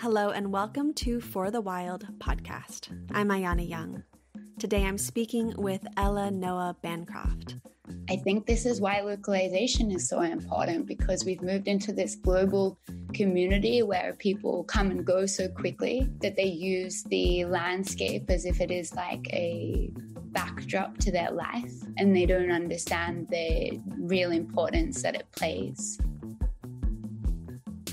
Hello, and welcome to For the Wild podcast. I'm Ayana Young. Today I'm speaking with Ella Noah Bancroft. I think this is why localization is so important because we've moved into this global community where people come and go so quickly that they use the landscape as if it is like a backdrop to their life and they don't understand the real importance that it plays.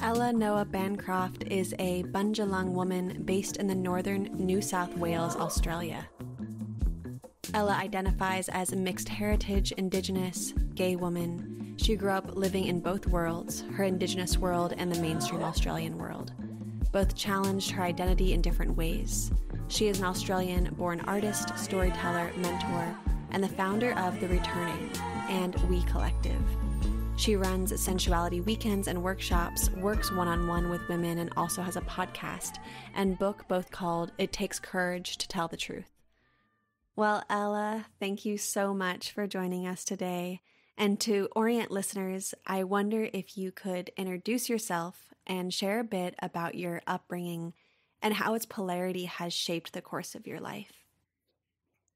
Ella Noah Bancroft is a Bundjalung woman based in the northern New South Wales, Australia. Ella identifies as a mixed heritage, Indigenous, gay woman. She grew up living in both worlds, her Indigenous world and the mainstream Australian world. Both challenged her identity in different ways. She is an Australian born artist, storyteller, mentor, and the founder of The Returning and Yhi Collective. She runs sensuality weekends and workshops, works one on one with women, and also has a podcast and book both called It Takes Courage to Tell the Truth. Well, Ella, thank you so much for joining us today. And to orient listeners, I wonder if you could introduce yourself and share a bit about your upbringing and how its polarity has shaped the course of your life.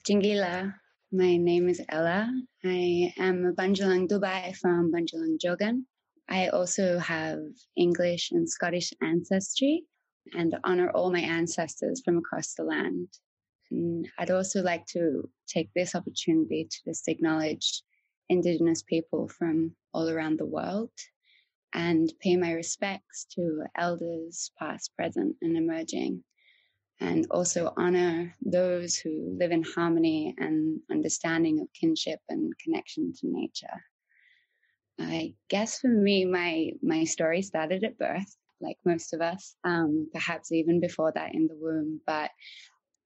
Jingila, my name is Ella. I am a Bundjalung Dubai from Bundjalung Jogan. I also have English and Scottish ancestry and honor all my ancestors from across the land. And I'd also like to take this opportunity to just acknowledge Indigenous people from all around the world and pay my respects to elders, past, present, and emerging and also honor those who live in harmony and understanding of kinship and connection to nature. I guess for me, my my story started at birth, like most of us, um, perhaps even before that in the womb. But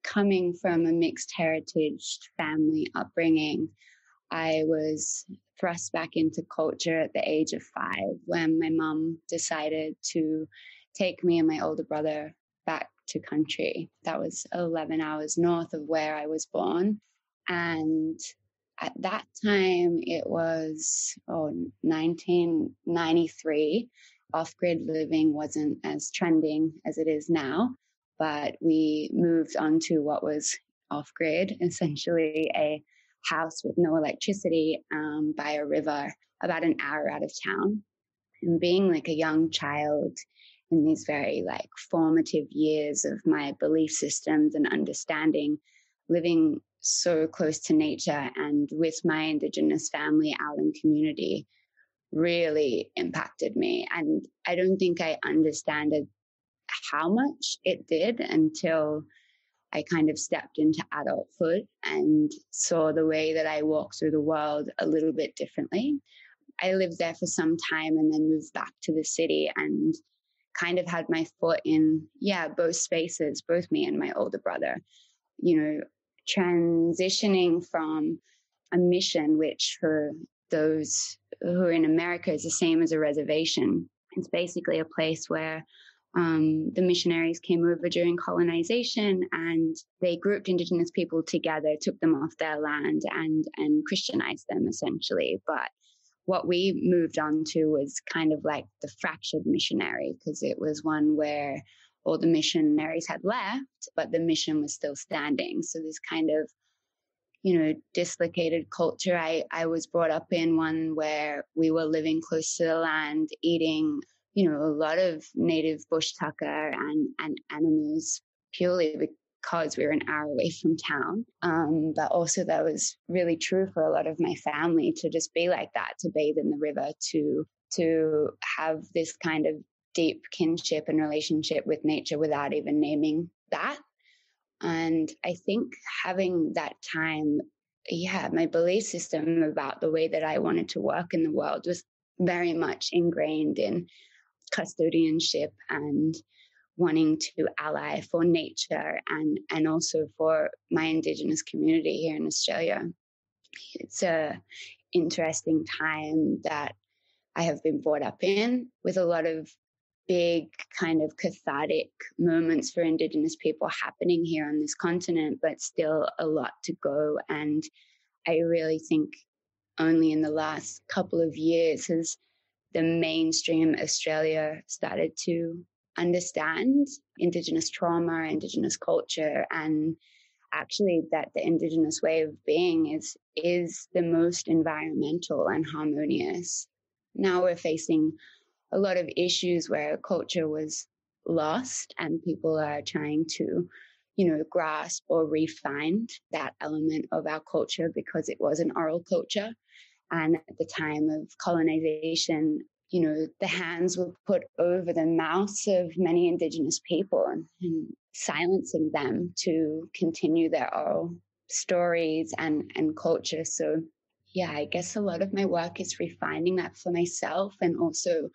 coming from a mixed heritage family upbringing, I was thrust back into culture at the age of five when my mom decided to take me and my older brother back to country. That was 11 hours north of where I was born. And at that time, it was oh, 1993. Off grid living wasn't as trending as it is now, but we moved on to what was off grid, essentially a house with no electricity um, by a river about an hour out of town. And being like a young child in these very like formative years of my belief systems and understanding, living so close to nature and with my Indigenous family out in community really impacted me. And I don't think I understood how much it did until I kind of stepped into adulthood and saw the way that I walk through the world a little bit differently. I lived there for some time and then moved back to the city and kind of had my foot in, yeah, both spaces, both me and my older brother, you know, transitioning from a mission, which for those who are in America is the same as a reservation. It's basically a place where um, the missionaries came over during colonization and they grouped indigenous people together, took them off their land and, and Christianized them essentially. But what we moved on to was kind of like the fractured missionary because it was one where all the missionaries had left, but the mission was still standing. So this kind of, you know, dislocated culture. I, I was brought up in one where we were living close to the land, eating, you know, a lot of native bush tucker and, and animals purely because we were an hour away from town. Um, but also that was really true for a lot of my family to just be like that, to bathe in the river, to to have this kind of deep kinship and relationship with nature without even naming that. And I think having that time, yeah, my belief system about the way that I wanted to work in the world was very much ingrained in custodianship and wanting to ally for nature and and also for my indigenous community here in Australia. It's a interesting time that I have been brought up in with a lot of big kind of cathartic moments for indigenous people happening here on this continent but still a lot to go and I really think only in the last couple of years has the mainstream Australia started to understand Indigenous trauma, Indigenous culture, and actually that the Indigenous way of being is is the most environmental and harmonious. Now we're facing a lot of issues where culture was lost and people are trying to you know grasp or refine that element of our culture because it was an oral culture and at the time of colonization you know the hands were put over the mouths of many indigenous people and, and silencing them to continue their oral stories and and culture. So yeah i guess a lot of my work is refining that for myself and also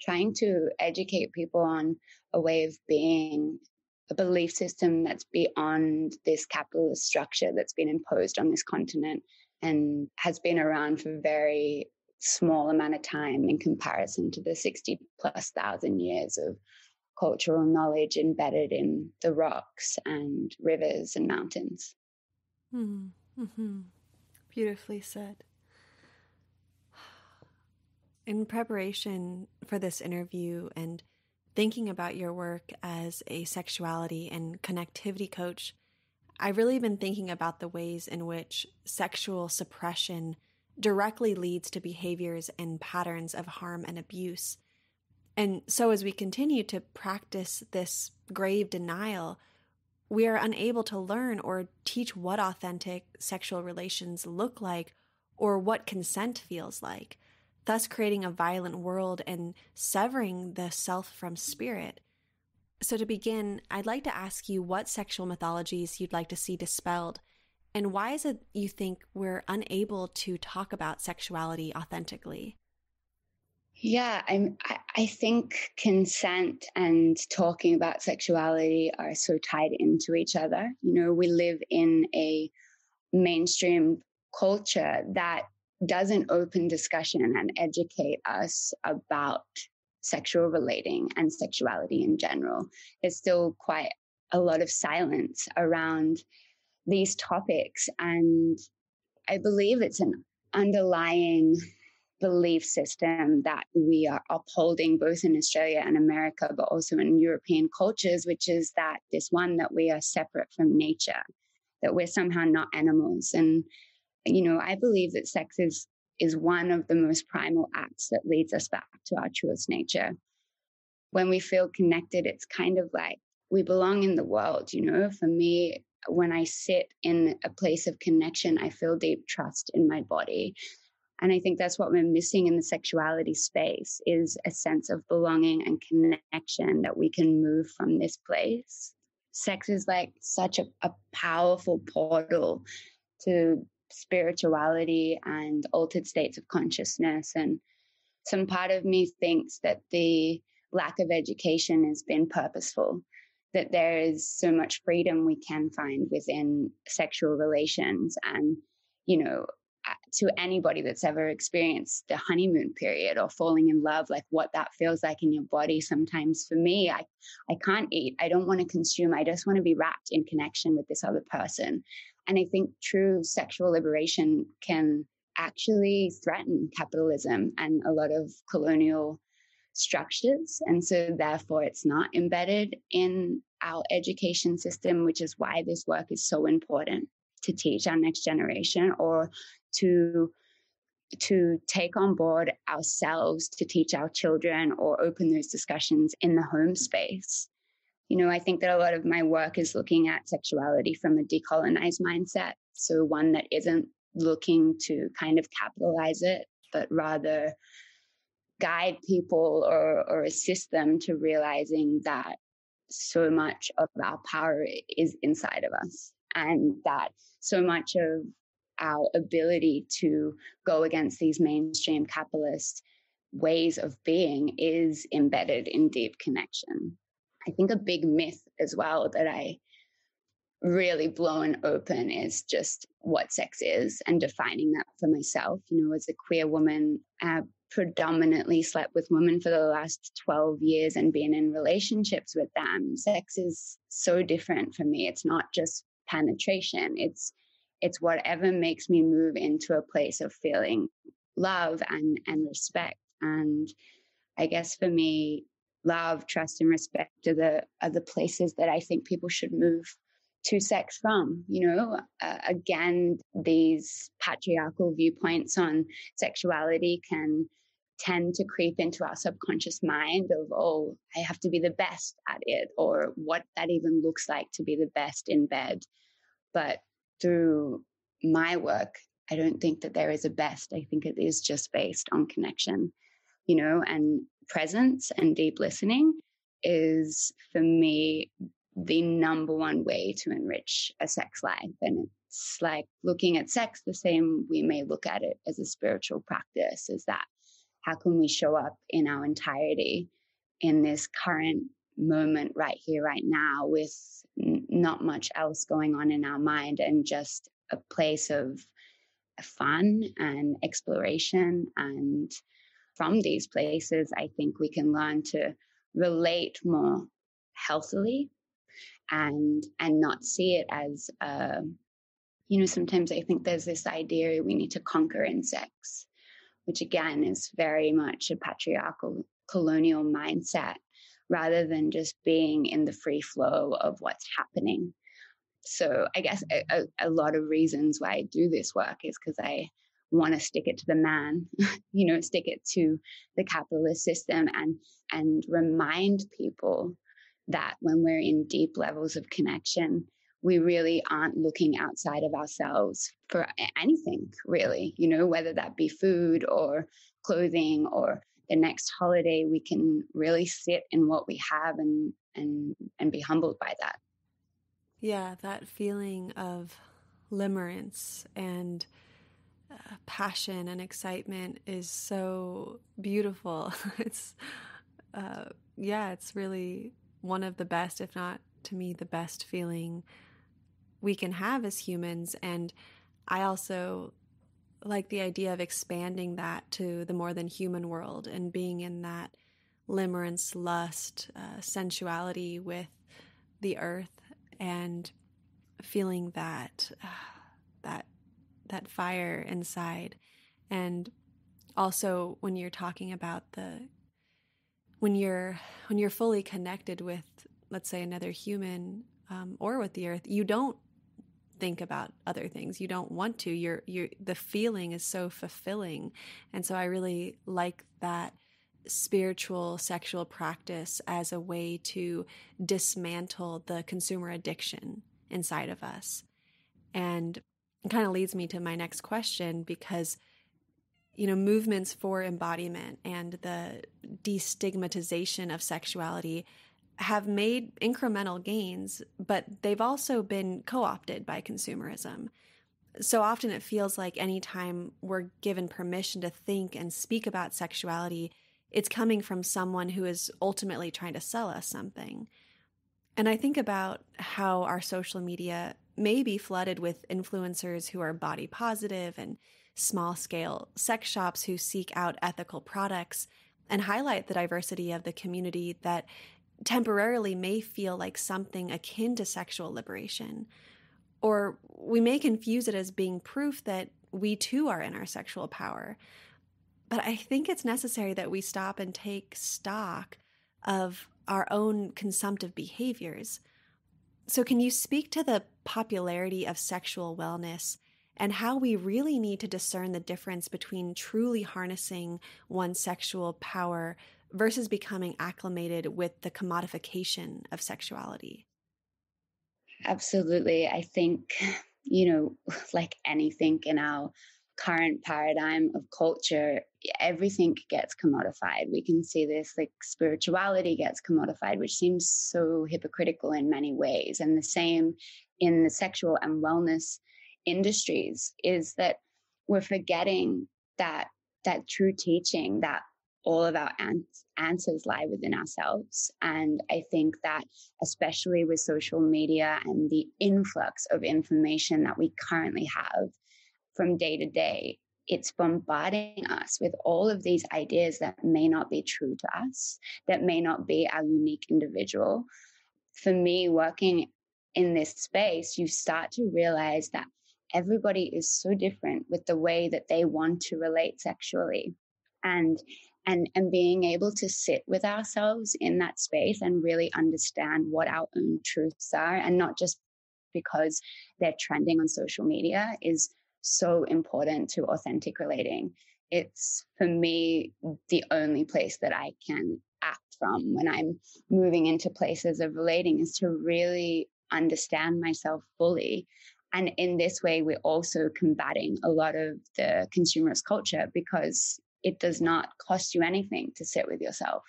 trying to educate people on a way of being, a belief system that's beyond this capitalist structure that's been imposed on this continent and has been around for very small amount of time in comparison to the 60 plus thousand years of cultural knowledge embedded in the rocks and rivers and mountains. Mm-hmm. Beautifully said. In preparation for this interview and thinking about your work as a sexuality and connectivity coach, I've really been thinking about the ways in which sexual suppression directly leads to behaviors and patterns of harm and abuse. And so, as we continue to practice this grave denial, we are unable to learn or teach what authentic sexual relations look like or what consent feels like thus creating a violent world and severing the self from spirit. So, to begin, I'd like to ask you what sexual mythologies you'd like to see dispelled, and why is it you think we're unable to talk about sexuality authentically? Yeah, I'm, I think consent and talking about sexuality are so tied into each other. You know, we live in a mainstream culture that doesn't open discussion and educate us about sexual relating and sexuality in general. There's still quite a lot of silence around these topics. And I believe it's an underlying belief system that we are upholding both in Australia and America, but also in European cultures, which is that this one that we are separate from nature, that we're somehow not animals. And you know, I believe that sex is is one of the most primal acts that leads us back to our truest nature. When we feel connected, it's kind of like we belong in the world, you know. For me, when I sit in a place of connection, I feel deep trust in my body. And I think that's what we're missing in the sexuality space is a sense of belonging and connection that we can move from this place. Sex is like such a, a powerful portal to spirituality and altered states of consciousness. And some part of me thinks that the lack of education has been purposeful, that there is so much freedom we can find within sexual relations. And, you know, to anybody that's ever experienced the honeymoon period or falling in love like what that feels like in your body sometimes for me i i can't eat i don't want to consume i just want to be wrapped in connection with this other person and I think true sexual liberation can actually threaten capitalism and a lot of colonial structures. And so, therefore, it's not embedded in our education system, which is why this work is so important to teach our next generation or to to take on board ourselves to teach our children or open those discussions in the home space you know, I think that a lot of my work is looking at sexuality from a decolonized mindset. So, one that isn't looking to kind of capitalize it, but rather guide people or, or assist them to realizing that so much of our power is inside of us and that so much of our ability to go against these mainstream capitalist ways of being is embedded in deep connection. I think a big myth as well that I really blown open is just what sex is and defining that for myself. You know, as a queer woman, I predominantly slept with women for the last 12 years and been in relationships with them. Sex is so different for me. It's not just penetration. It's it's whatever makes me move into a place of feeling love and and respect. And I guess for me, love, trust, and respect are the are the places that I think people should move to sex from. You know, uh, again, these patriarchal viewpoints on sexuality can tend to creep into our subconscious mind of, oh, I have to be the best at it, or what that even looks like to be the best in bed. But through my work, I don't think that there is a best. I think it is just based on connection, you know, and presence and deep listening is for me the number one way to enrich a sex life. And it's like looking at sex the same we may look at it as a spiritual practice is that how can we show up in our entirety in this current moment right here, right now, with n- not much else going on in our mind and just a place of fun and exploration. And from these places, I think we can learn to relate more healthily and and not see it as uh, you know sometimes i think there's this idea we need to conquer insects which again is very much a patriarchal colonial mindset rather than just being in the free flow of what's happening. So i guess a, a lot of reasons why i do this work is because i want to stick it to the man you know stick it to the capitalist system and and remind people that when we're in deep levels of connection, we really aren't looking outside of ourselves for anything, really, you know, whether that be food or clothing or the next holiday, we can really sit in what we have and and and be humbled by that. Yeah, that feeling of limerence and uh, passion and excitement is so beautiful. it's uh, yeah, it's really one of the best, if not to me, the best feeling we can have as humans. And I also like the idea of expanding that to the more than human world and being in that limerence, lust, uh, sensuality with the earth and feeling that uh, that that fire inside and also when you're talking about the when you're when you're fully connected with let's say another human um, or with the earth you don't think about other things. You don't want to. You're you're the feeling is so fulfilling. And so i really like that spiritual sexual practice as a way to dismantle the consumer addiction inside of us. And it kind of leads me to my next question because you know, movements for embodiment and the destigmatization of sexuality have made incremental gains, but they've also been co opted by consumerism. So often it feels like anytime we're given permission to think and speak about sexuality, it's coming from someone who is ultimately trying to sell us something. And I think about how our social media may be flooded with influencers who are body positive and small scale sex shops who seek out ethical products and highlight the diversity of the community that temporarily may feel like something akin to sexual liberation. Or we may confuse it as being proof that we too are in our sexual power. But I think it's necessary that we stop and take stock of our own consumptive behaviors. So, can you speak to the popularity of sexual wellness and how we really need to discern the difference between truly harnessing one's sexual power versus becoming acclimated with the commodification of sexuality. Absolutely. I think, you know, like anything in our current paradigm of culture, everything gets commodified. We can see this like spirituality gets commodified, which seems so hypocritical in many ways. And the same in the sexual and wellness industries is that we're forgetting that that true teaching that all of our answers lie within ourselves. And I think that, especially with social media and the influx of information that we currently have from day to day, it's bombarding us with all of these ideas that may not be true to us, that may not be our unique individual. For me, working in this space, you start to realize that everybody is so different with the way that they want to relate sexually. And and and being able to sit with ourselves in that space and really understand what our own truths are and not just because they're trending on social media is so important to authentic relating it's for me the only place that i can act from when i'm moving into places of relating is to really understand myself fully and in this way, we're also combating a lot of the consumerist culture because it does not cost you anything to sit with yourself.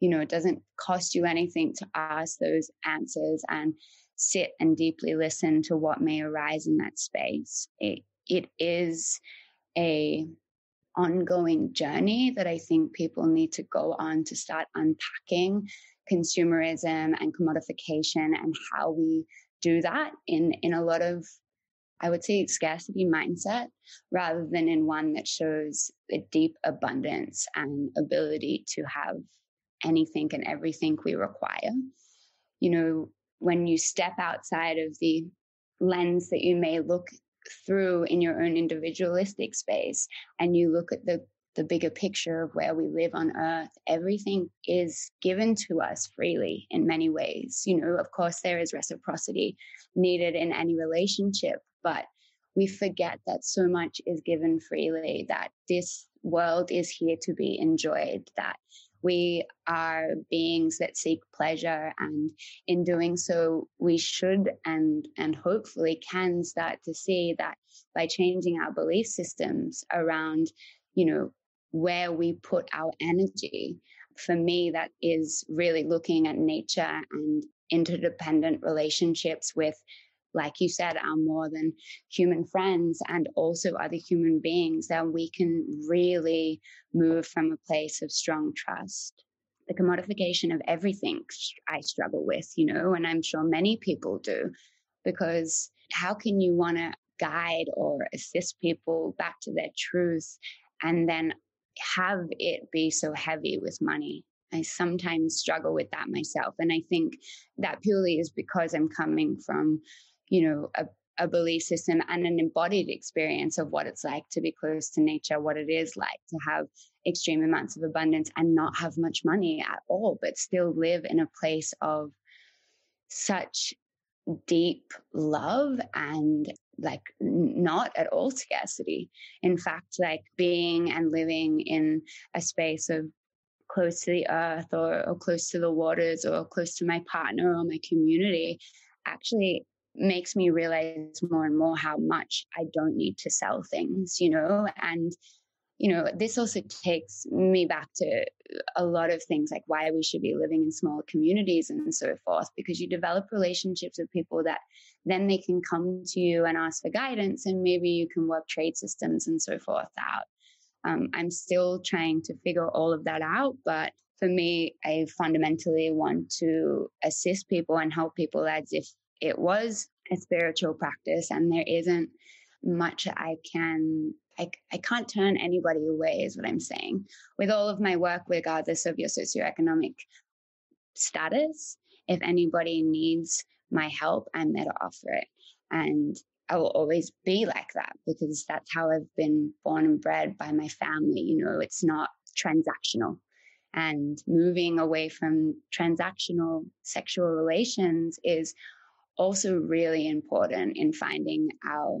You know, it doesn't cost you anything to ask those answers and sit and deeply listen to what may arise in that space. It it is a ongoing journey that I think people need to go on to start unpacking consumerism and commodification and how we do that in in a lot of I would say scarcity mindset rather than in one that shows a deep abundance and ability to have anything and everything we require. You know, when you step outside of the lens that you may look through in your own individualistic space and you look at the the bigger picture of where we live on earth, everything is given to us freely in many ways. You know, of course, there is reciprocity needed in any relationship, but we forget that so much is given freely, that this world is here to be enjoyed, that we are beings that seek pleasure and in doing so we should and and hopefully can start to see that by changing our belief systems around you know where we put our energy. For me, that is really looking at nature and interdependent relationships with, like you said, our more than human friends and also other human beings, that we can really move from a place of strong trust. The commodification of everything I struggle with, you know, and I'm sure many people do, because how can you want to guide or assist people back to their truth and then have it be so heavy with money. I sometimes struggle with that myself. And I think that purely is because I'm coming from, you know, a, a belief system and an embodied experience of what it's like to be close to nature, what it is like to have extreme amounts of abundance and not have much money at all, but still live in a place of such deep love and like not at all scarcity. In fact, like being and living in a space of close to the earth or, or close to the waters or close to my partner or my community actually makes me realize more and more how much I don't need to sell things, you know, and you know, this also takes me back to a lot of things like why we should be living in smaller communities and so forth, because you develop relationships with people that then they can come to you and ask for guidance, and maybe you can work trade systems and so forth out. Um, I'm still trying to figure all of that out, but for me, I fundamentally want to assist people and help people as if it was a spiritual practice and there isn't much I can I, I can't turn anybody away, is what I'm saying. With all of my work, regardless of your socioeconomic status, if anybody needs my help, I'm there to offer it. And I will always be like that because that's how I've been born and bred by my family. You know, it's not transactional. And moving away from transactional sexual relations is also really important in finding our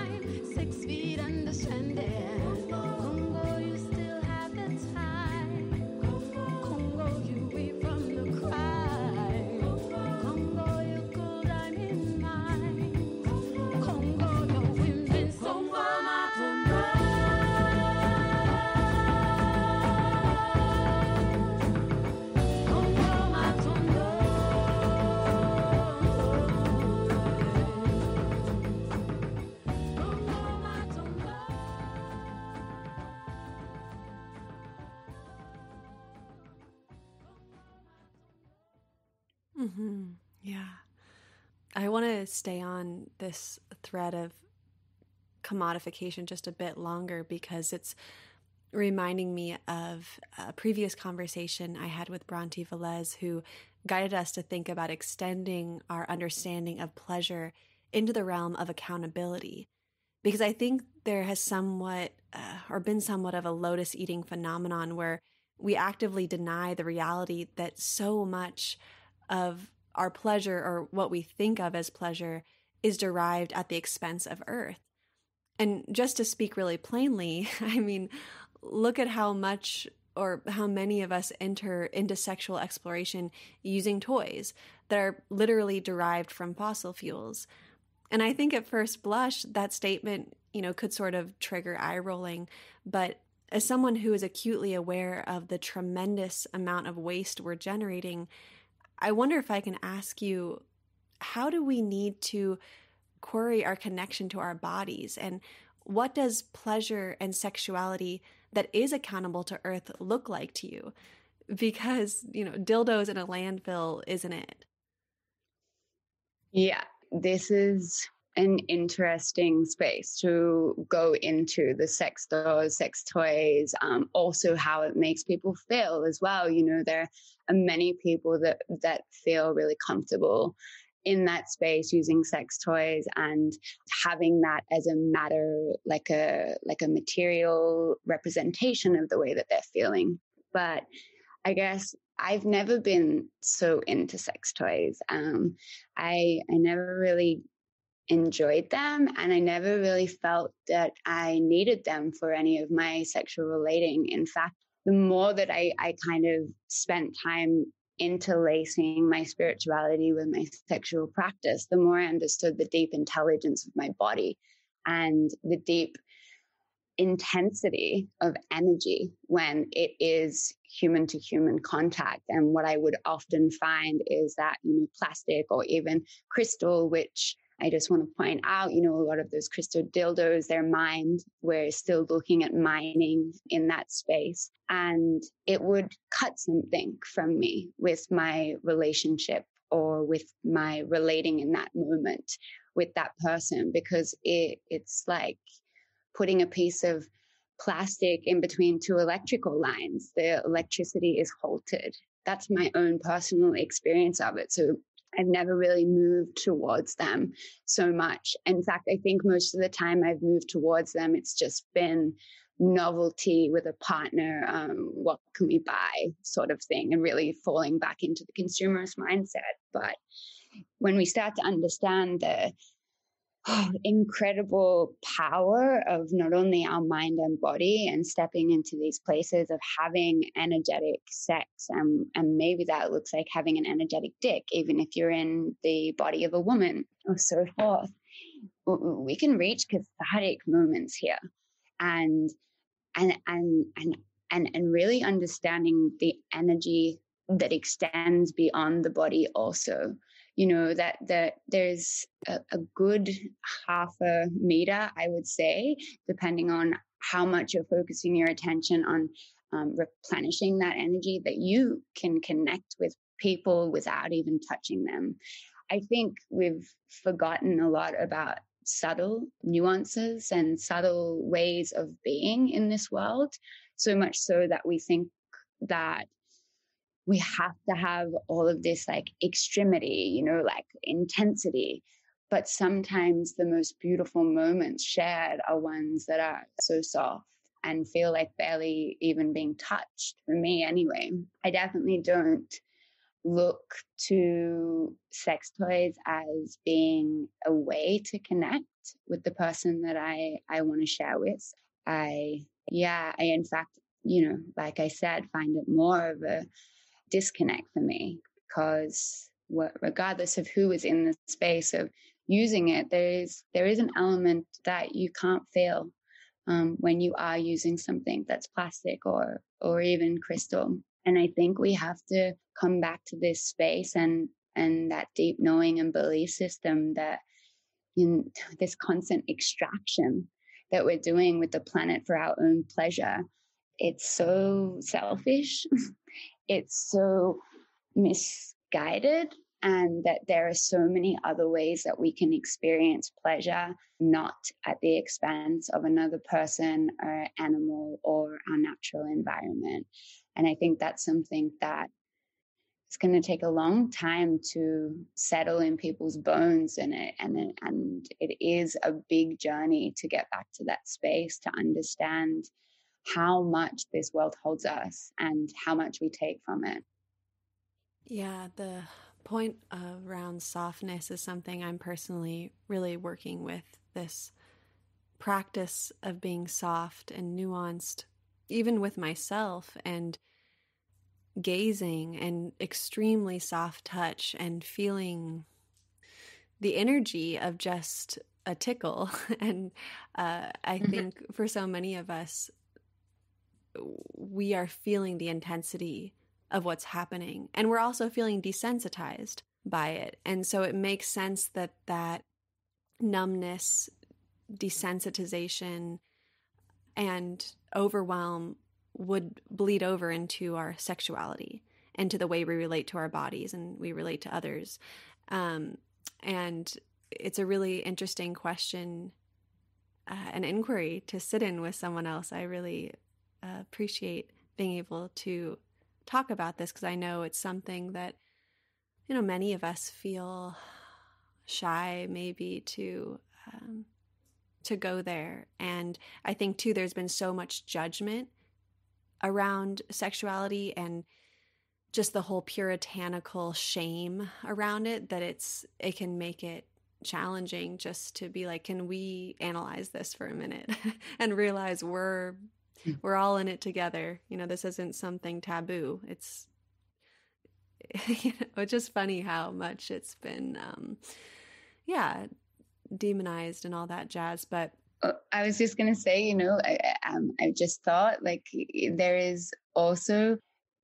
Mm-hmm. Yeah. I want to stay on this thread of commodification just a bit longer because it's reminding me of a previous conversation I had with Bronte Velez, who guided us to think about extending our understanding of pleasure into the realm of accountability. Because I think there has somewhat, uh, or been somewhat of a lotus eating phenomenon where we actively deny the reality that so much of our pleasure or what we think of as pleasure is derived at the expense of earth. And just to speak really plainly, I mean, look at how much or how many of us enter into sexual exploration using toys that are literally derived from fossil fuels. And I think at first blush, that statement, you know, could sort of trigger eye rolling. But as someone who is acutely aware of the tremendous amount of waste we're generating, I wonder if I can ask you how do we need to query our connection to our bodies? And what does pleasure and sexuality that is accountable to Earth look like to you? Because, you know, dildos in a landfill isn't it. Yeah, this is an interesting space to go into the sex dolls, sex toys, um, also how it makes people feel as well. You know, there are many people that that feel really comfortable in that space using sex toys and having that as a matter like a like a material representation of the way that they're feeling but i guess i've never been so into sex toys um, i i never really enjoyed them and i never really felt that i needed them for any of my sexual relating in fact the more that i i kind of spent time interlacing my spirituality with my sexual practice, the more I understood the deep intelligence of my body and the deep intensity of energy when it is human to human contact. And what I would often find is that, you know, plastic or even crystal, which I just want to point out, you know, a lot of those crystal dildos, they're mined. We're still looking at mining in that space. And it would cut something from me with my relationship or with my relating in that moment with that person because it it's like putting a piece of plastic in between two electrical lines. The electricity is halted. That's my own personal experience of it. So I've never really moved towards them so much. In fact, I think most of the time I've moved towards them, it's just been novelty with a partner. Um, what can we buy, sort of thing, and really falling back into the consumerist mindset. But when we start to understand the incredible power of not only our mind and body and stepping into these places of having energetic sex and, and maybe that looks like having an energetic dick even if you're in the body of a woman or so forth. We can reach cathartic moments here. And and and and and, and really understanding the energy that extends beyond the body also you know that that there's a, a good half a meter i would say depending on how much you're focusing your attention on um, replenishing that energy that you can connect with people without even touching them. I think we've forgotten a lot about subtle nuances and subtle ways of being in this world so much so that we think that we have to have all of this like extremity, you know, like intensity. But sometimes the most beautiful moments shared are ones that are so soft and feel like barely even being touched for me anyway. I definitely don't look to sex toys as being a way to connect with the person that I, I want to share with. I, yeah, I, in fact, you know, like I said, find it more of a disconnect for me because regardless of who is in the space of using it, there is there is an element that you can't feel um, when you are using something that's plastic or or even crystal. And I think we have to come back to this space and and that deep knowing and belief system that in this constant extraction that we're doing with the planet for our own pleasure it's so selfish it's so misguided and that there are so many other ways that we can experience pleasure, not at the expense of another person or animal or our natural environment. And I think that's something that it's going to take a long time to settle in people's bones and it and and it is a big journey to get back to that space to understand how much this world holds us and how much we take from it yeah the point around softness is something i'm personally really working with this practice of being soft and nuanced even with myself and gazing and extremely soft touch and feeling the energy of just a tickle. and uh, I mm-hmm. think for so many of us, we are feeling the intensity of what's happening. And we're also feeling desensitized by it. And so it makes sense that that numbness, desensitization, and overwhelm would bleed over into our sexuality into the way we relate to our bodies and we relate to others. Um, and it's a really interesting question, uh, an inquiry to sit in with someone else. I really uh, appreciate being able to talk about this because I know it's something that, you know, many of us feel shy maybe to. Um, to go there. And I think too, there's been so much judgment around sexuality and just the whole puritanical shame around it that it's it can make it challenging just to be like can we analyze this for a minute and realize we're. We're all in it together. You know this isn't something taboo. It's you know it's just funny how much it's been um yeah demonized and all that jazz but uh, I was just gonna say, you know, I, um, I just thought like there is also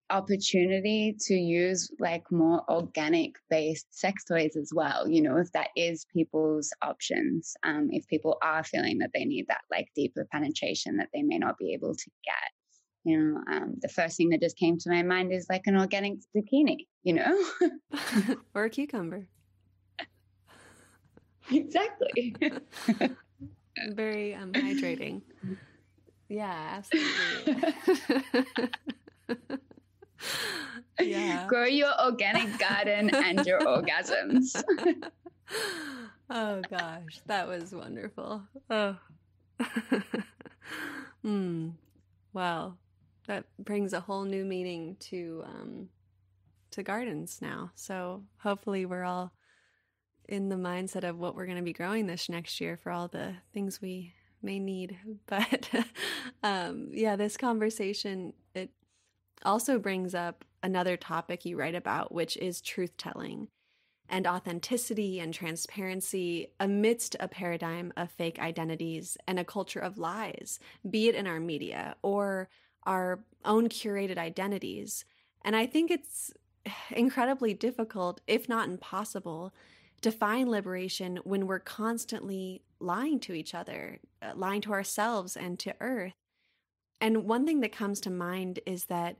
opportunity to use like more organic based sex toys as well you know if that is people's options um if people are feeling that they need that like deeper penetration that they may not be able to get you know um the first thing that just came to my mind is like an organic zucchini you know or a cucumber exactly very um, hydrating. Yeah, absolutely. yeah. Grow your organic garden and your orgasms. oh gosh, that was wonderful. Oh. hmm. Well, that brings a whole new meaning to um to gardens now. So hopefully we're all in the mindset of what we're going to be growing this next year for all the things we may need. But um, yeah, this conversation also brings up another topic you write about, which is truth telling and authenticity and transparency amidst a paradigm of fake identities and a culture of lies, be it in our media or our own curated identities. And I think it's incredibly difficult, if not impossible, to find liberation when we're constantly lying to each other, uh, lying to ourselves and to earth. And one thing that comes to mind is that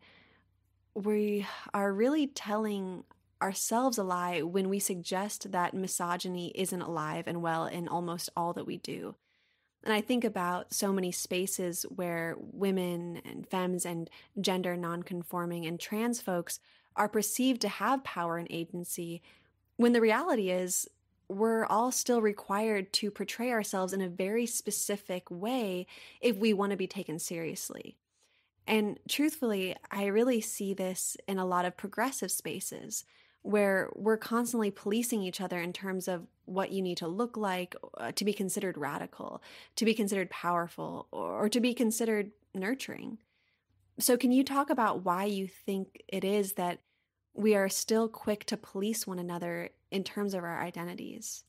we are really telling ourselves a lie when we suggest that misogyny isn't alive and well in almost all that we do. And I think about so many spaces where women and femmes and gender nonconforming and trans folks are perceived to have power and agency when the reality is, we're all still required to portray ourselves in a very specific way if we want to be taken seriously. And truthfully, I really see this in a lot of progressive spaces where we're constantly policing each other in terms of what you need to look like uh, to be considered radical, to be considered powerful, or to be considered nurturing. So, can you talk about why you think it is that we are still quick to police one another in terms of our identities.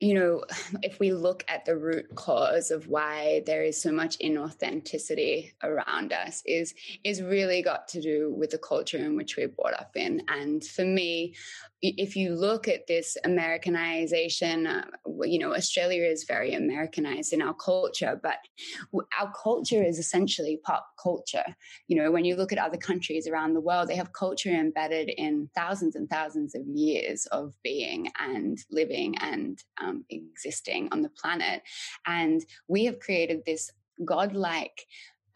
You know, if we look at the root cause of why there is so much inauthenticity around us, is is really got to do with the culture in which we're brought up in. And for me, if you look at this Americanization, uh, you know, Australia is very Americanized in our culture, but our culture is essentially pop culture. You know, when you look at other countries around the world, they have culture embedded in thousands and thousands of years of being and living and um, existing on the planet. And we have created this godlike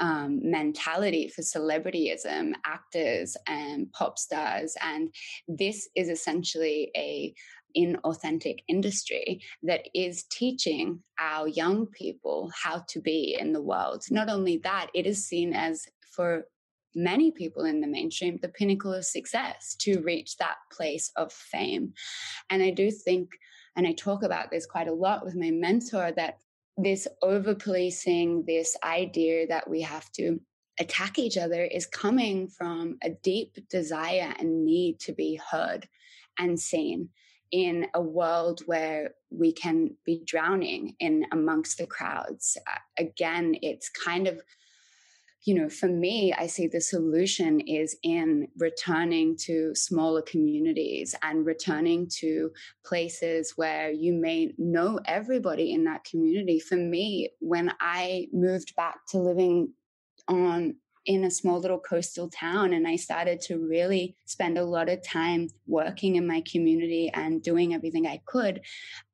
um, mentality for celebrityism, actors and pop stars. And this is essentially a inauthentic industry that is teaching our young people how to be in the world. Not only that, it is seen as for many people in the mainstream the pinnacle of success to reach that place of fame. And I do think, and I talk about this quite a lot with my mentor, that this over policing, this idea that we have to attack each other is coming from a deep desire and need to be heard and seen in a world where we can be drowning in amongst the crowds. Again, it's kind of you know, for me, I see the solution is in returning to smaller communities and returning to places where you may know everybody in that community. For me, when I moved back to living on in a small little coastal town and I started to really spend a lot of time working in my community and doing everything I could,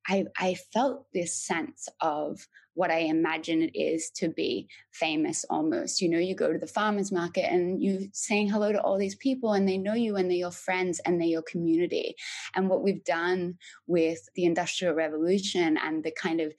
I, I felt this sense of what I imagine it is to be famous almost. You know, you go to the farmer's market and you saying hello to all these people and they know you and they're your friends and they're your community. And what we've done with the Industrial Revolution and the kind of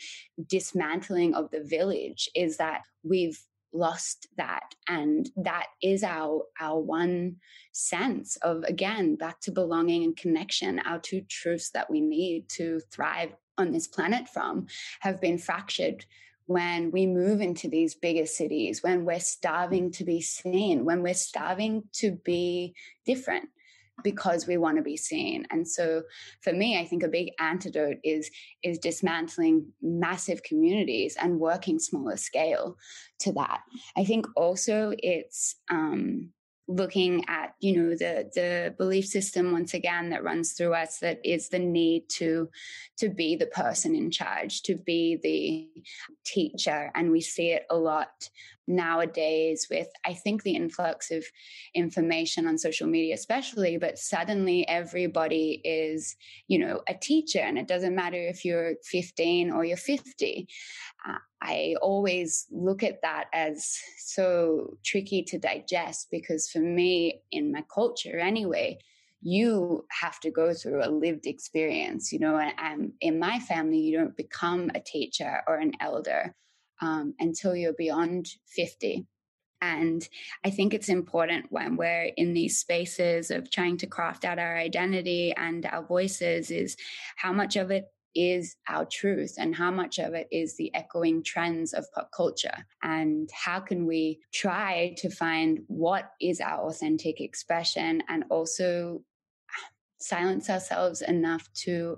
dismantling of the village is that we've lost that and that is our our one sense of again back to belonging and connection our two truths that we need to thrive on this planet from have been fractured when we move into these bigger cities when we're starving to be seen when we're starving to be different because we want to be seen. And so for me i think a big antidote is is dismantling massive communities and working smaller scale to that. I think also it's um looking at you know the the belief system once again that runs through us that is the need to to be the person in charge to be the teacher. And we see it a lot nowadays with i think the influx of information on social media especially but suddenly everybody is you know a teacher and it doesn't matter if you're 15 or you're 50 uh, I always look at that as so tricky to digest because for me, in my culture anyway, you have to go through a lived experience, you know, and, and in my family, you don't become a teacher or an elder um, until you're beyond 50. And I think it's important when we're in these spaces of trying to craft out our identity and our voices is how much of it is our truth and how much of it is the echoing trends of pop culture and how can we try to find what is our authentic expression and also silence ourselves enough to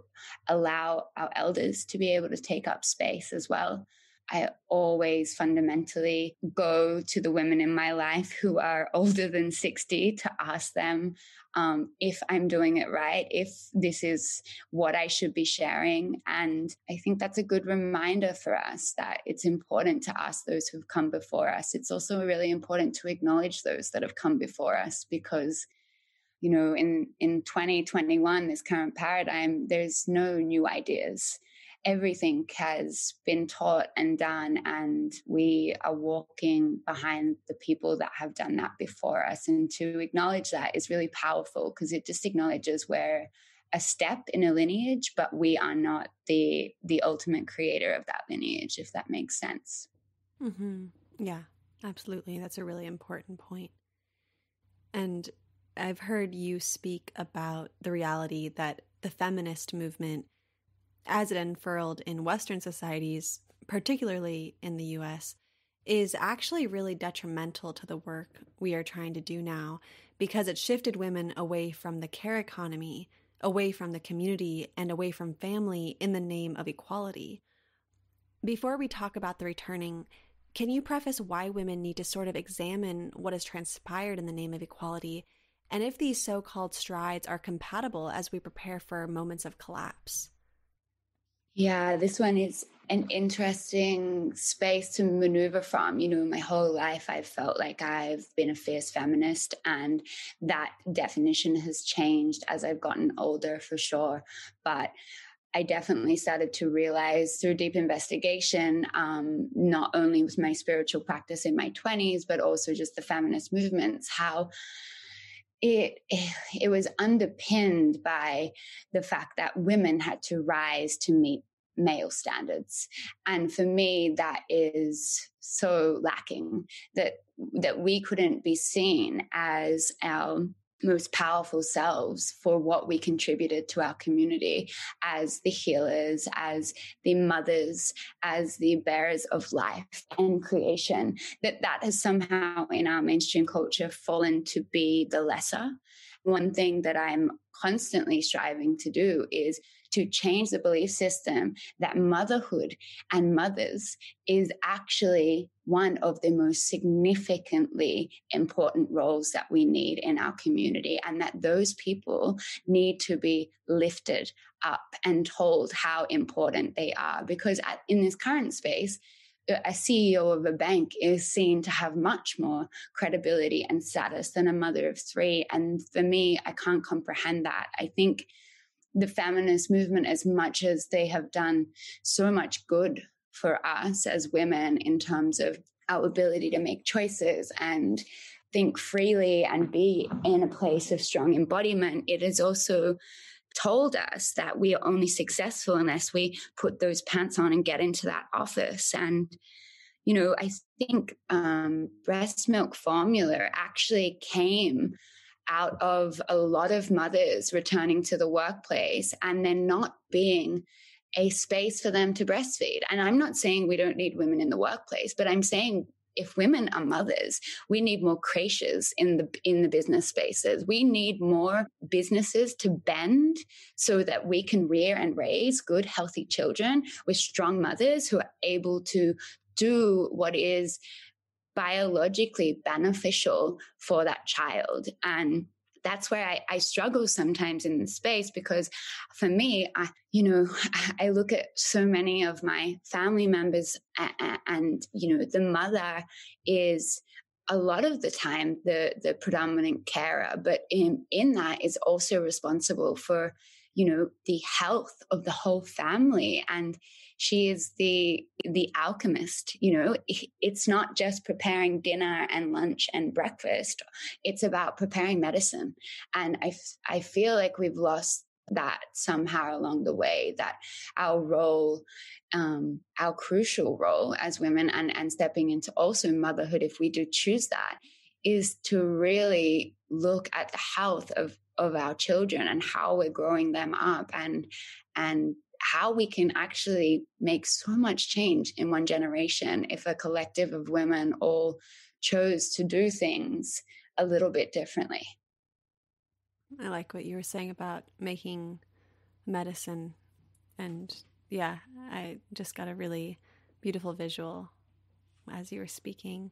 allow our elders to be able to take up space as well I always fundamentally go to the women in my life who are older than 60 to ask them um, if I'm doing it right, if this is what I should be sharing. And I think that's a good reminder for us that it's important to ask those who've come before us. It's also really important to acknowledge those that have come before us because you know in in 2021 this current paradigm there's no new ideas everything has been taught and done, and we are walking behind the people that have done that before us. And to acknowledge that is really powerful because it just acknowledges we're a step in a lineage, but we are not the the ultimate creator of that lineage, if that makes sense. Mm-hmm. Yeah, absolutely. That's a really important point. And I've heard you speak about the reality that the feminist movement as it unfurled in Western societies, particularly in the US, is actually really detrimental to the work we are trying to do now because it shifted women away from the care economy away from the community and away from family in the name of equality. Before we talk about the returning, can you preface why women need to sort of examine what has transpired in the name of equality and if these so called strides are compatible as we prepare for moments of collapse? Yeah, this one is an interesting space to maneuver from. You know, my whole life I've felt like I've been a fierce feminist, and that definition has changed as I've gotten older for sure. But I definitely started to realize through deep investigation, um, not only with my spiritual practice in my 20s, but also just the feminist movements, how it it was underpinned by the fact that women had to rise to meet male standards. And for me that is so lacking that that we couldn't be seen as our most powerful selves for what we contributed to our community as the healers, as the mothers, as the bearers of life and creation, that that has somehow in our mainstream culture fallen to be the lesser. One thing that I'm constantly striving to do is to change the belief system that motherhood and mothers is actually one of the most significantly important roles that we need in our community, and that those people need to be lifted up and told how important they are. Because at, in this current space, a CEO of a bank is seen to have much more credibility and status than a mother of three. And for me, I can't comprehend that. I think the feminist movement, as much as they have done so much good for us as women in terms of our ability to make choices and think freely and be in a place of strong embodiment, it has also told us that we are only successful unless we put those pants on and get into that office. And, you know, I think um, breast milk formula actually came out of a lot of mothers returning to the workplace and then not being a space for them to breastfeed. And I'm not saying we don't need women in the workplace, but I'm saying if women are mothers, we need more creches in the in the business spaces. We need more businesses to bend so that we can rear and raise good, healthy children with strong mothers who are able to do what is biologically beneficial for that child. And that's where I, I, struggle sometimes in the space because for me, I, you know, I look at so many of my family members and, and, you know, the mother is a lot of the time the, the predominant carer, but in, in that is also responsible for, you know, the health of the whole family. And she is the the alchemist you know it's not just preparing dinner and lunch and breakfast it's about preparing medicine and i i feel like we've lost that somehow along the way that our role um, our crucial role as women and and stepping into also motherhood if we do choose that is to really look at the health of of our children and how we're growing them up and and how we can actually make so much change in one generation if a collective of women all chose to do things a little bit differently. I like what you were saying about making medicine. And yeah, I just got a really beautiful visual as you were speaking.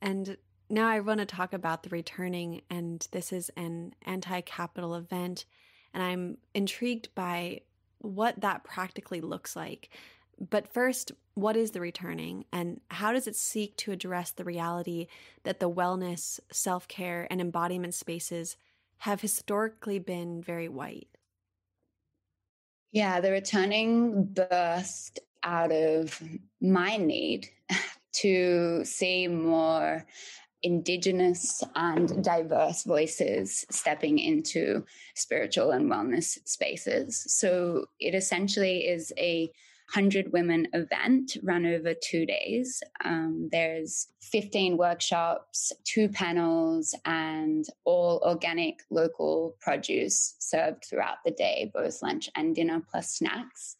And now I want to talk about the returning, and this is an anti capital event. And I'm intrigued by what that practically looks like. But first, what is the returning and how does it seek to address the reality that the wellness, self care, and embodiment spaces have historically been very white? Yeah, the returning burst out of my need to see more indigenous and diverse voices stepping into spiritual and wellness spaces. So it essentially is a 100 women event run over two days. Um, there's 15 workshops, two panels, and all organic local produce served throughout the day, both lunch and dinner, plus snacks.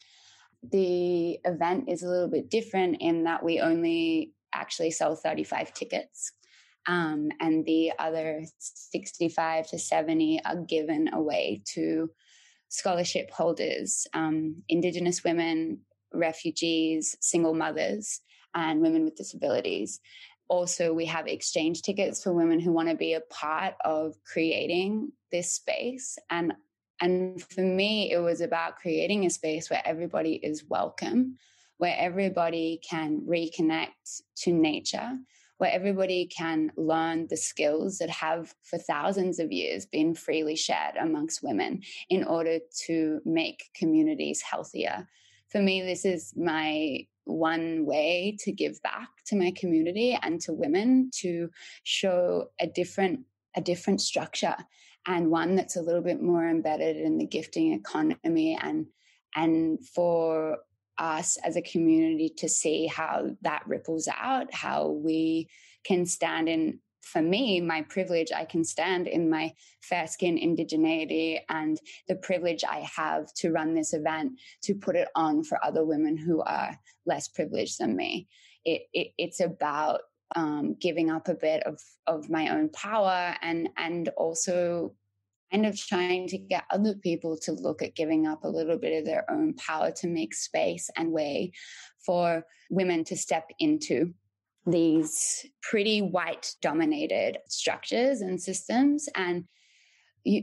The event is a little bit different in that we only actually sell 35 tickets um, and the other 65 to 70 are given away to scholarship holders, um, Indigenous women, refugees, single mothers, and women with disabilities. Also, we have exchange tickets for women who want to be a part of creating this space. And and for me, it was about creating a space where everybody is welcome, where everybody can reconnect to nature, where everybody can learn the skills that have for thousands of years been freely shared amongst women in order to make communities healthier. For me, this is my one way to give back to my community and to women to show a different a different structure and one that's a little bit more embedded in the gifting economy and and for us as a community to see how that ripples out how we can stand in for me, my privilege, I can stand in my fair skin indigeneity and the privilege I have to run this event to put it on for other women who are less privileged than me. It, it, it's about um, giving up a bit of, of my own power and, and also kind of trying to get other people to look at giving up a little bit of their own power to make space and way for women to step into these pretty white dominated structures and systems. And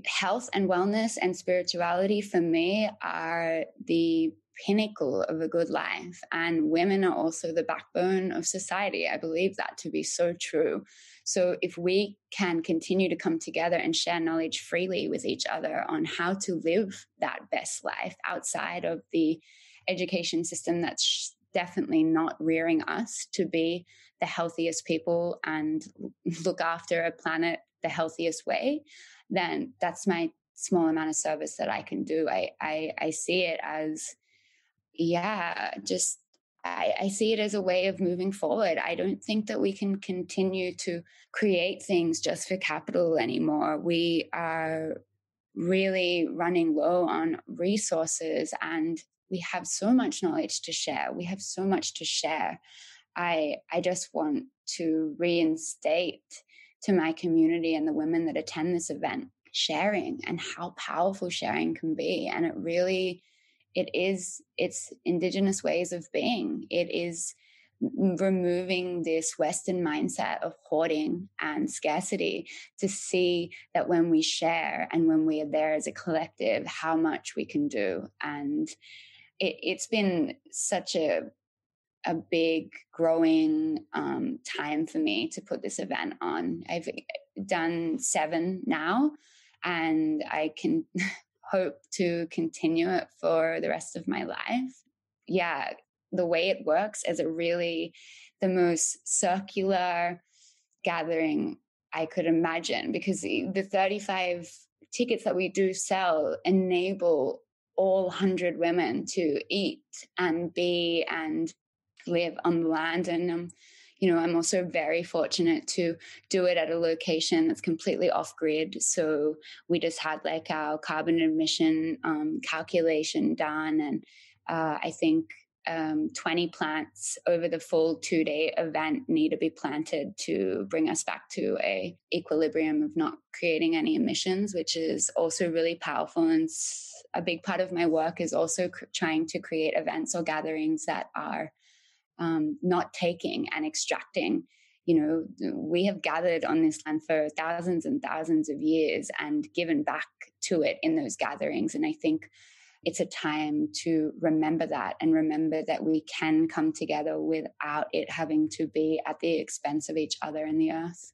health and wellness and spirituality for me are the pinnacle of a good life. And women are also the backbone of society. I believe that to be so true so if we can continue to come together and share knowledge freely with each other on how to live that best life outside of the education system that's definitely not rearing us to be the healthiest people and look after a planet the healthiest way, then that's my small amount of service that I can do. I I, I see it as yeah, just I, I, see it as a way of moving forward. I don't think that we can continue to create things just for capital anymore. We are really running low on resources and we have so much knowledge to share. We have so much to share. I I just want to reinstate to my community and the women that attend this event sharing and how powerful sharing can be and it really it is it's indigenous ways of being it is removing this western mindset of hoarding and scarcity to see that when we share and when we are there as a collective how much we can do and it, has been such a a big growing um, time for me to put this event on. I've done seven now, and I can hope to continue it for the rest of my life. Yeah, the way it works is a really the most circular gathering I could imagine because the 35 tickets that we do sell enable all 100 women to eat and be and live on the land. And, um, you know, I'm also very fortunate to do it at a location that's completely off grid. So we just had like our carbon emission um, calculation done. And uh, I think um, 20 plants over the full two day event need to be planted to bring us back to a equilibrium of not creating any emissions, which is also really powerful. And a big part of my work is also cr- trying to create events or gatherings that are um, not taking and extracting. You know, we have gathered on this land for thousands and thousands of years and given back to it in those gatherings. And I think it's a time to remember that and remember that we can come together without it having to be at the expense of each other in the earth.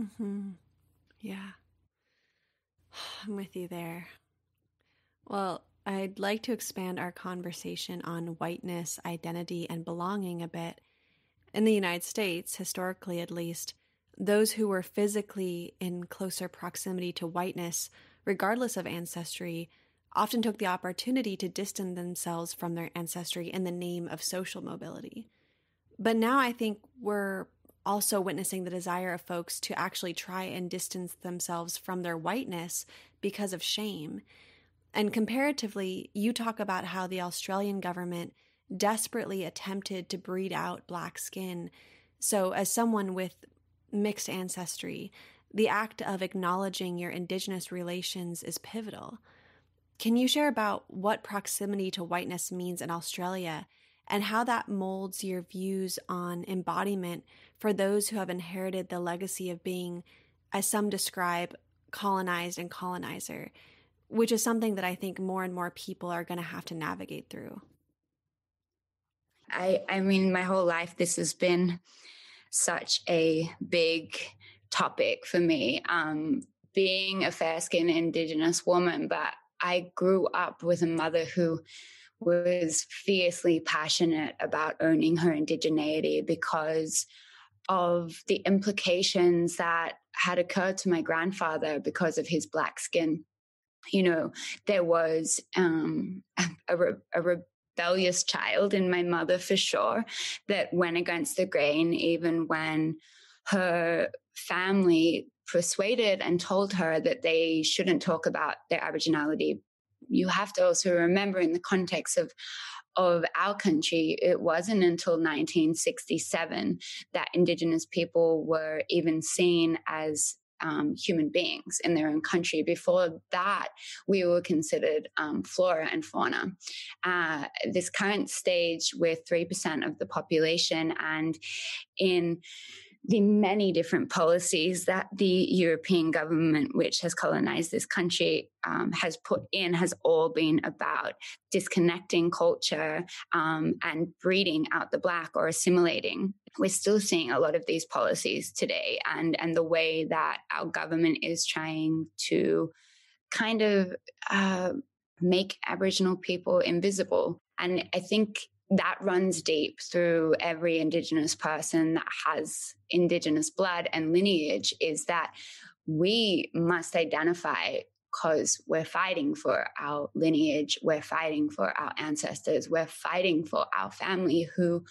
Mm-hmm. Yeah. I'm with you there. Well, I'd like to expand our conversation on whiteness, identity, and belonging a bit. In the United States, historically at least, those who were physically in closer proximity to whiteness, regardless of ancestry, often took the opportunity to distance themselves from their ancestry in the name of social mobility. But now I think we're also witnessing the desire of folks to actually try and distance themselves from their whiteness because of shame. And comparatively, you talk about how the Australian government desperately attempted to breed out black skin. So, as someone with mixed ancestry, the act of acknowledging your Indigenous relations is pivotal. Can you share about what proximity to whiteness means in Australia and how that molds your views on embodiment for those who have inherited the legacy of being, as some describe, colonized and colonizer, which is something that I think more and more people are going to have to navigate through? I, I mean, my whole life, this has been such a big topic for me. Um, being a fair skinned Indigenous woman, but I grew up with a mother who was fiercely passionate about owning her indigeneity because of the implications that had occurred to my grandfather because of his black skin. You know, there was um, a, a, rebellious child in my mother for sure that went against the grain, even when her family persuaded and told her that they shouldn't talk about their Aboriginality. You have to also remember in the context of of our country, it wasn't until 1967 that Indigenous people were even seen as um, human beings in their own country. Before that, we were considered um, flora and fauna. Uh, this current stage, with 3% of the population, and in the many different policies that the European government, which has colonized this country, um, has put in, has all been about disconnecting culture um, and breeding out the black or assimilating. We're still seeing a lot of these policies today, and and the way that our government is trying to kind of uh, make Aboriginal people invisible. And I think that runs deep through every Indigenous person that has Indigenous blood and lineage is that we must identify because we're fighting for our lineage, we're fighting for our ancestors, we're fighting for our family who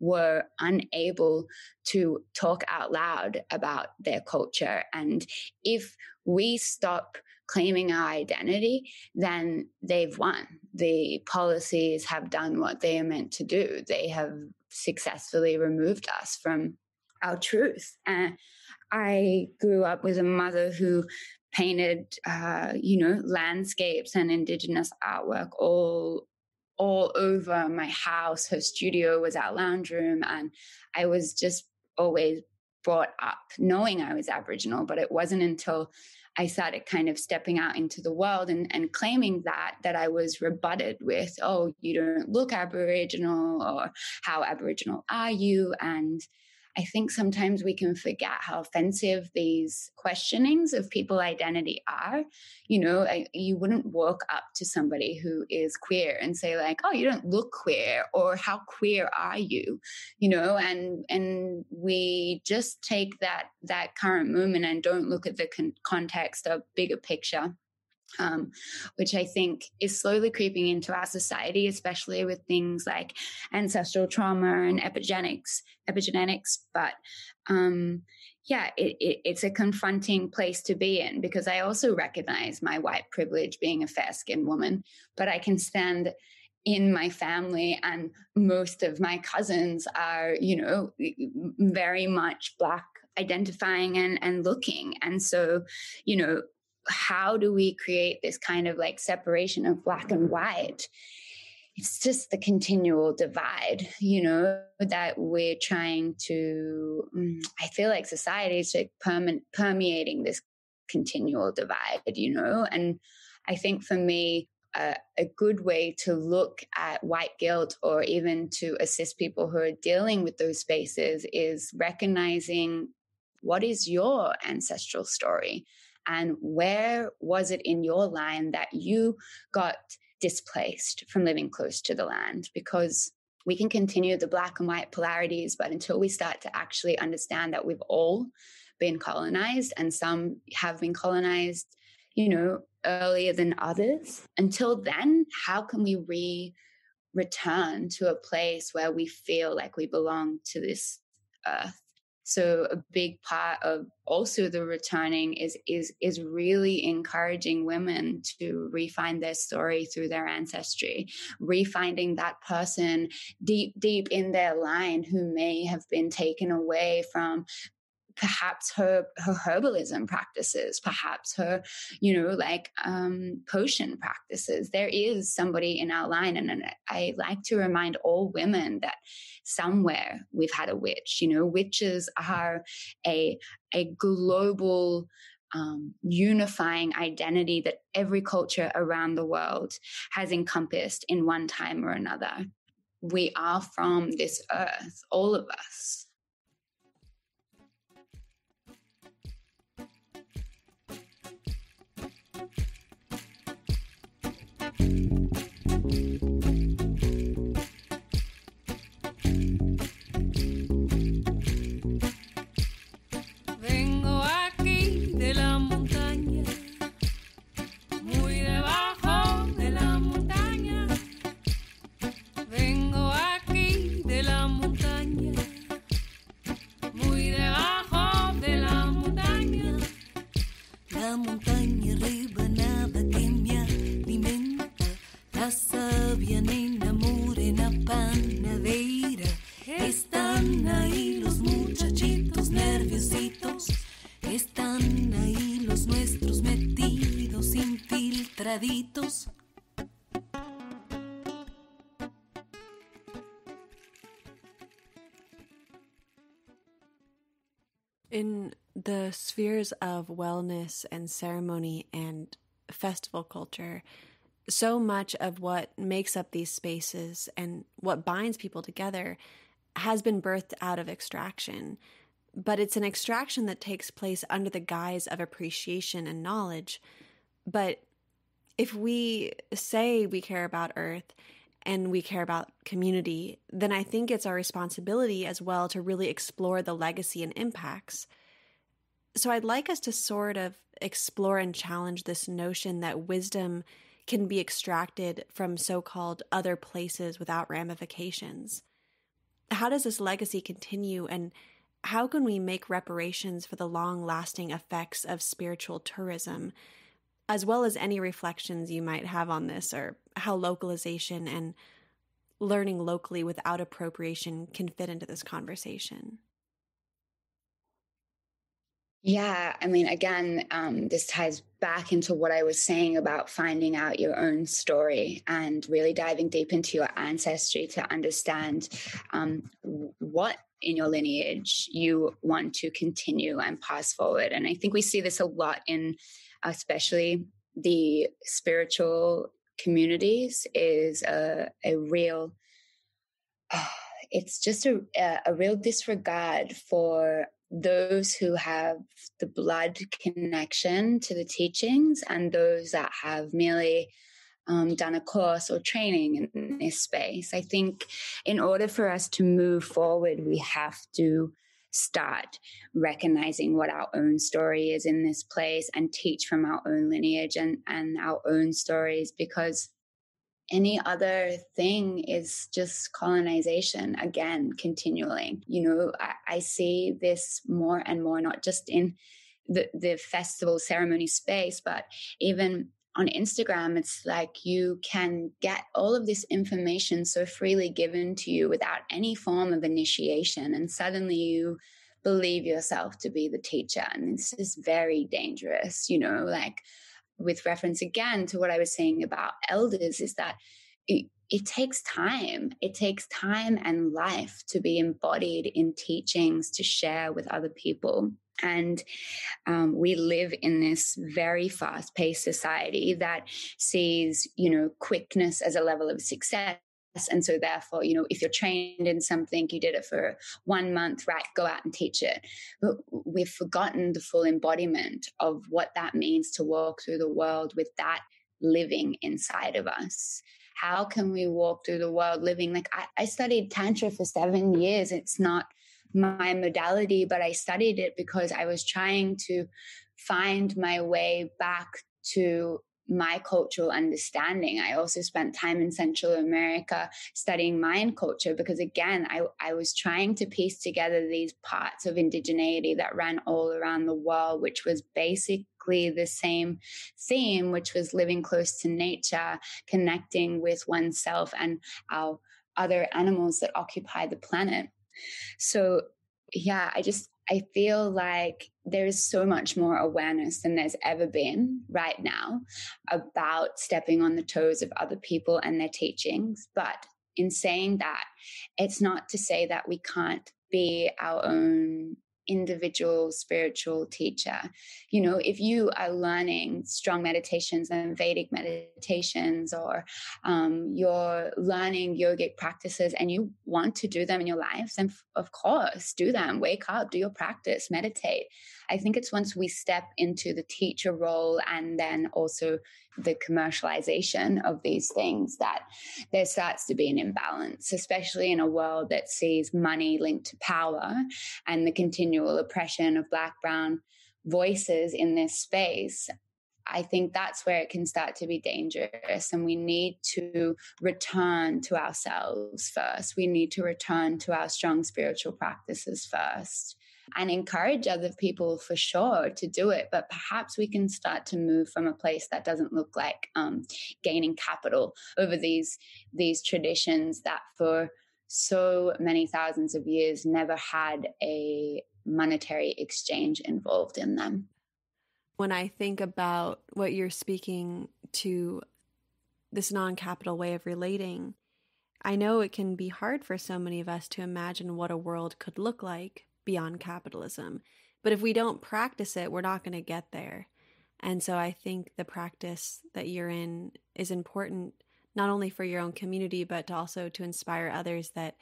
were unable to talk out loud about their culture. And if we stop claiming our identity, then they've won. The policies have done what they are meant to do. They have successfully removed us from our truth. And I grew up with a mother who painted, uh, you know, landscapes and indigenous artwork all all over my house. Her studio was our lounge room, and I was just always brought up knowing I was Aboriginal. But it wasn't until I started kind of stepping out into the world and, and claiming that, that I was rebutted with, oh, you don't look Aboriginal or how Aboriginal are you? And I think sometimes we can forget how offensive these questionings of people identity are. You know, I, you wouldn't walk up to somebody who is queer and say like, "Oh, you don't look queer," or "How queer are you?" You know, and and we just take that that current moment and don't look at the con- context of bigger picture um, which I think is slowly creeping into our society, especially with things like ancestral trauma and epigenetics. Epigenetics, but um, yeah, it, it, it's a confronting place to be in because I also recognize my white privilege being a fair skinned woman, but I can stand in my family and most of my cousins are you know very much black identifying and and looking and so you know how do we create this kind of like separation of black and white? It's just the continual divide, you know, that we're trying to. Mm, I feel like society is like permeating this continual divide, you know, and I think for me, a, a, good way to look at white guilt or even to assist people who are dealing with those spaces is recognizing what is your ancestral story and where was it in your line that you got displaced from living close to the land? Because we can continue the black and white polarities, but until we start to actually understand that we've all been colonized and some have been colonized, you know, earlier than others, until then, how can we re return to a place where we feel like we belong to this earth so a big part of also the returning is is is really encouraging women to refine their story through their ancestry, refinding that person deep deep in their line who may have been taken away from perhaps her her herbalism practices perhaps her you know like um potion practices there is somebody in our line and, and i like to remind all women that somewhere we've had a witch you know witches are a a global um, unifying identity that every culture around the world has encompassed in one time or another. We are from this earth, all of us. In the spheres of wellness and ceremony and festival culture, so much of what makes up these spaces and what binds people together has been birthed out of extraction. But it's an extraction that takes place under the guise of appreciation and knowledge. But if we say we care about Earth and we care about community, then I think it's our responsibility as well to really explore the legacy and impacts. So I'd like us to sort of explore and challenge this notion that wisdom can be extracted from so called other places without ramifications. How does this legacy continue, and how can we make reparations for the long lasting effects of spiritual tourism? As well as any reflections you might have on this or how localization and learning locally without appropriation can fit into this conversation. Yeah, I mean, again, um, this ties back into what I was saying about finding out your own story and really diving deep into your ancestry to understand um, what in your lineage you want to continue and pass forward. And I think we see this a lot in especially the spiritual communities is a, a real it's just a, a real disregard for those who have the blood connection to the teachings and those that have merely um, done a course or training in this space. I think in order for us to move forward, we have to start recognizing what our own story is in this place and teach from our own lineage and, and our own stories because any other thing is just colonization again continually. you know I, I, see this more and more not just in the the festival ceremony space but even on Instagram, it's like you can get all of this information so freely given to you without any form of initiation. And suddenly you believe yourself to be the teacher. And this is very dangerous, you know, like with reference again to what I was saying about elders, is that it, it takes time. It takes time and life to be embodied in teachings to share with other people. And um, we live in this very fast paced society that sees, you know, quickness as a level of success. And so, therefore, you know, if you're trained in something, you did it for one month, right? Go out and teach it. But we've forgotten the full embodiment of what that means to walk through the world with that living inside of us. How can we walk through the world living like I, I studied Tantra for seven years? It's not my modality, but I studied it because I was trying to find my way back to my cultural understanding. I also spent time in Central America studying Mayan culture because, again, I, I was trying to piece together these parts of indigeneity that ran all around the world, which was basically the same theme, which was living close to nature, connecting with oneself and our other animals that occupy the planet. So, yeah, I just I feel like there is so much more awareness than there's ever been right now about stepping on the toes of other people and their teachings. But in saying that, it's not to say that we can't be our own individual spiritual teacher. You know, if you are learning strong meditations and Vedic meditations, or um, you're learning yogic practices and you want to do them in your life, then of course do them. Wake up, do your practice, meditate. I think it's once we step into the teacher role and then also the commercialization of these things that there starts to be an imbalance, especially in a world that sees money linked to power and the continual oppression of Black, Brown voices in this space. I think that's where it can start to be dangerous. And we need to return to ourselves first. We need to return to our strong spiritual practices first and encourage other people for sure to do it. But perhaps we can start to move from a place that doesn't look like um, gaining capital over these these traditions that for so many thousands of years never had a monetary exchange involved in them. When I think about what you're speaking to, this non capital way of relating, I know it can be hard for so many of us to imagine what a world could look like beyond capitalism. But if we don't practice it, we're not going to get there. And so I think the practice that you're in is important not only for your own community, but also to inspire others that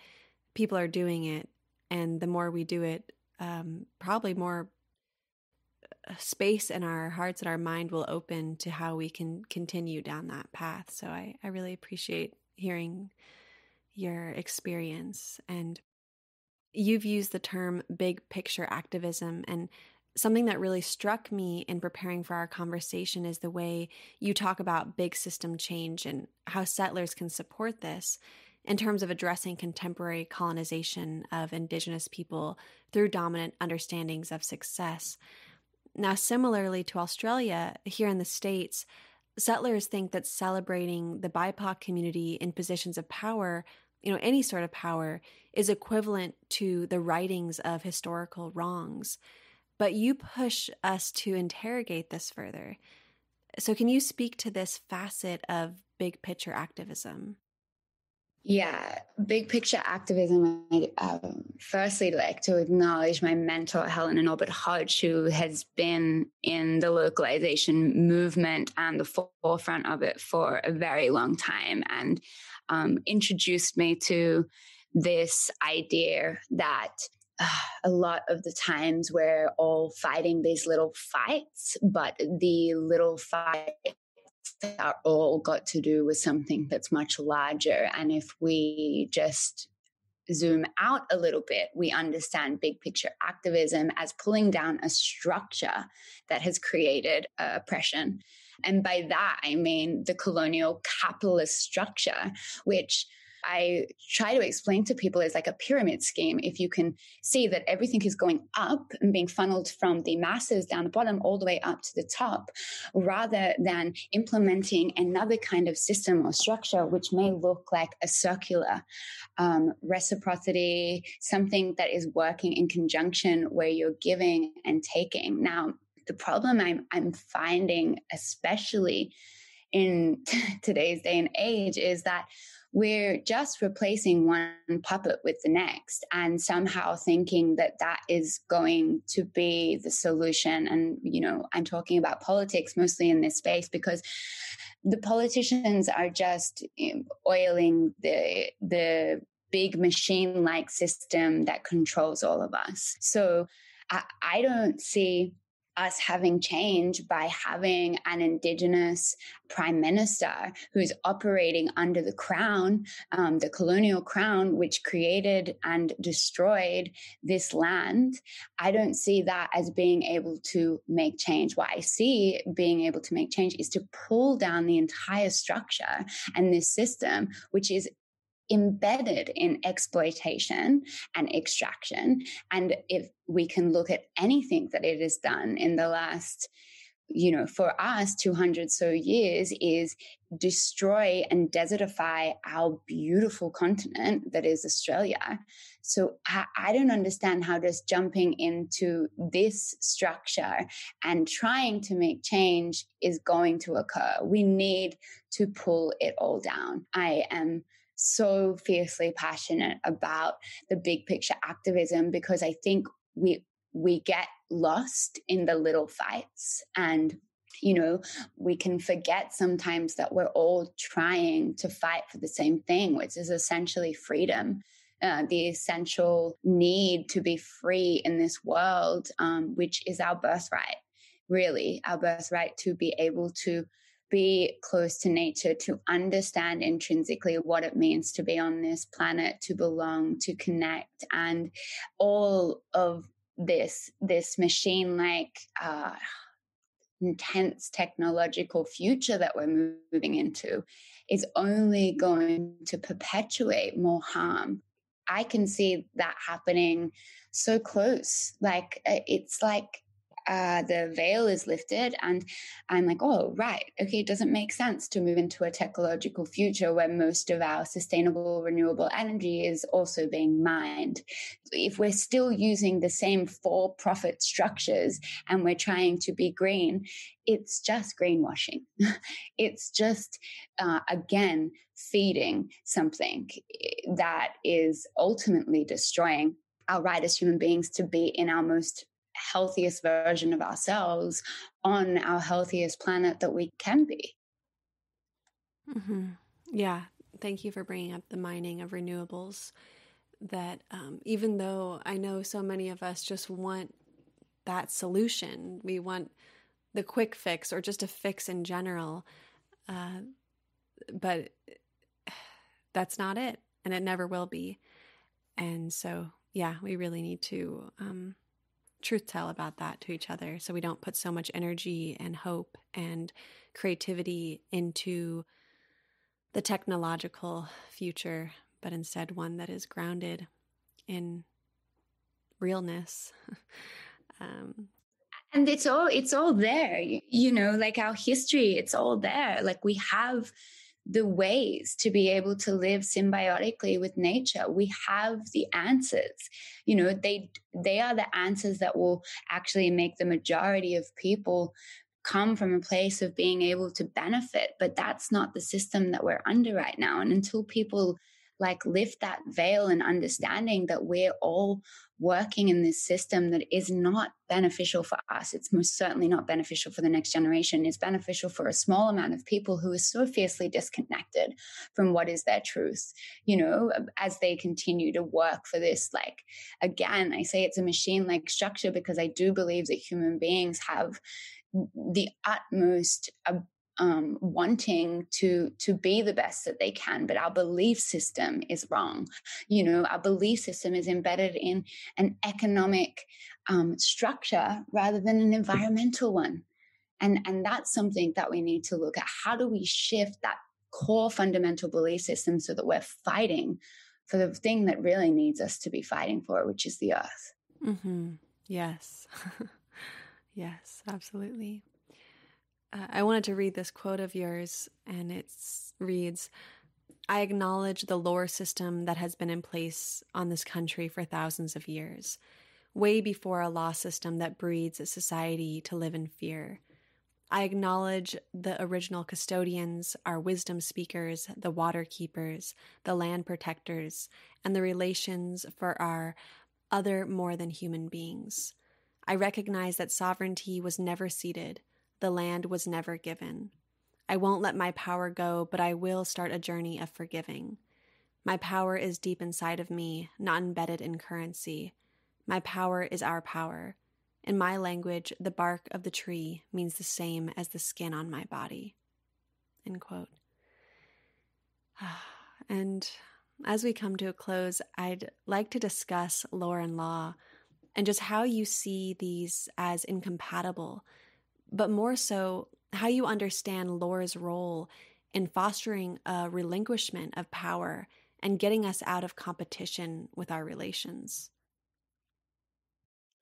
people are doing it. And the more we do it, um, probably more uh, space in our hearts and our mind will open to how we can continue down that path. So I, I really appreciate hearing your experience. And You've used the term big picture activism, and something that really struck me in preparing for our conversation is the way you talk about big system change and how settlers can support this in terms of addressing contemporary colonization of Indigenous people through dominant understandings of success. Now, similarly to Australia, here in the States, settlers think that celebrating the BIPOC community in positions of power you know, any sort of power is equivalent to the writings of historical wrongs. But you push us to interrogate this further. So, can you speak to this facet of big picture activism? Yeah, big picture activism. I um, firstly like to acknowledge my mentor, Helena Norberg-Hodge, who has been in the localization movement and the forefront of it for a very long time. And um, introduced me to this idea that uh, a lot of the times we're all fighting these little fights, but the little fights are all got to do with something that's much larger. And if we just zoom out a little bit, we understand big picture activism as pulling down a structure that has created uh, oppression and by that, I mean the colonial capitalist structure, which I try to explain to people is like a pyramid scheme. If you can see that everything is going up and being funneled from the masses down the bottom all the way up to the top, rather than implementing another kind of system or structure, which may look like a circular um, reciprocity, something that is working in conjunction where you're giving and taking. Now, the problem I'm, I'm finding, especially in today's day and age, is that we're just replacing one puppet with the next and somehow thinking that that is going to be the solution. And, you know, I'm talking about politics mostly in this space because the politicians are just oiling the, the big machine like system that controls all of us. So I, I don't see us having change by having an Indigenous prime minister who's operating under the crown, um, the colonial crown, which created and destroyed this land. I don't see that as being able to make change. What I see being able to make change is to pull down the entire structure and this system, which is embedded in exploitation and extraction. And if we can look at anything that it has done in the last you know, for us, 200 so years is destroy and desertify our beautiful continent that is Australia. So I, I, don't understand how just jumping into this structure and trying to make change is going to occur. We need to pull it all down. I am so fiercely passionate about the big picture activism because I think we we get lost in the little fights and you know we can forget sometimes that we're all trying to fight for the same thing which is essentially freedom uh, the essential need to be free in this world um, which is our birthright really our birthright to be able to be close to nature, to understand intrinsically what it means to be on this planet, to belong, to connect, and all of this this machine like uh, intense technological future that we're moving into is only going to perpetuate more harm. I can see that happening so close. Like uh, it's like uh, the veil is lifted and i'm like oh right okay it doesn't make sense to move into a technological future where most of our sustainable renewable energy is also being mined. If we're still using the same for profit structures and we're trying to be green it's just greenwashing. It's just uh, again feeding something that is ultimately destroying our right as human beings to be in our most healthiest version of ourselves on our healthiest planet that we can be. Mm-hmm. Yeah. Thank you for bringing up the mining of renewables. That um, even though I know so many of us just want that solution, we want the quick fix or just a fix in general. Uh, but that's not it. And it never will be. And so, yeah, we really need to um, truth tell about that to each other so we don't put so much energy and hope and creativity into the technological future, but instead one that is grounded in realness. um, and it's all it's all there you know like our history it's all there like we have the ways to be able to live symbiotically with nature. We have the answers. You know they they are the answers that will actually make the majority of people come from a place of being able to benefit but that's not the system that we're under right now. And until people like lift that veil and understanding that we're all working in this system that is not beneficial for us. It's most certainly not beneficial for the next generation. It's beneficial for a small amount of people who are so fiercely disconnected from what is their truth, you know, as they continue to work for this. Like, again, I say it's a machine like structure because I do believe that human beings have the utmost um, wanting to to be the best that they can but our belief system is wrong. You know our belief system is embedded in an economic um, structure rather than an environmental one. And and that's something that we need to look at. How do we shift that core fundamental belief system so that we're fighting for the thing that really needs us to be fighting for which is the earth? Mm-hmm. yes. Yes absolutely Uh, I wanted to read this quote of yours, and it reads I acknowledge the lore system that has been in place on this country for thousands of years, way before a law system that breeds a society to live in fear. I acknowledge the original custodians, our wisdom speakers, the water keepers, the land protectors, and the relations for our other more than human beings. I recognize that sovereignty was never ceded, the land was never given. I won't let my power go, but I will start a journey of forgiving. My power is deep inside of me, not embedded in currency. My power is our power. In my language, the bark of the tree means the same as the skin on my body. End quote. And as we come to a close, I'd like to discuss lore and law and just how you see these as incompatible but more so how you understand lore's role in fostering a relinquishment of power and getting us out of competition with our relations.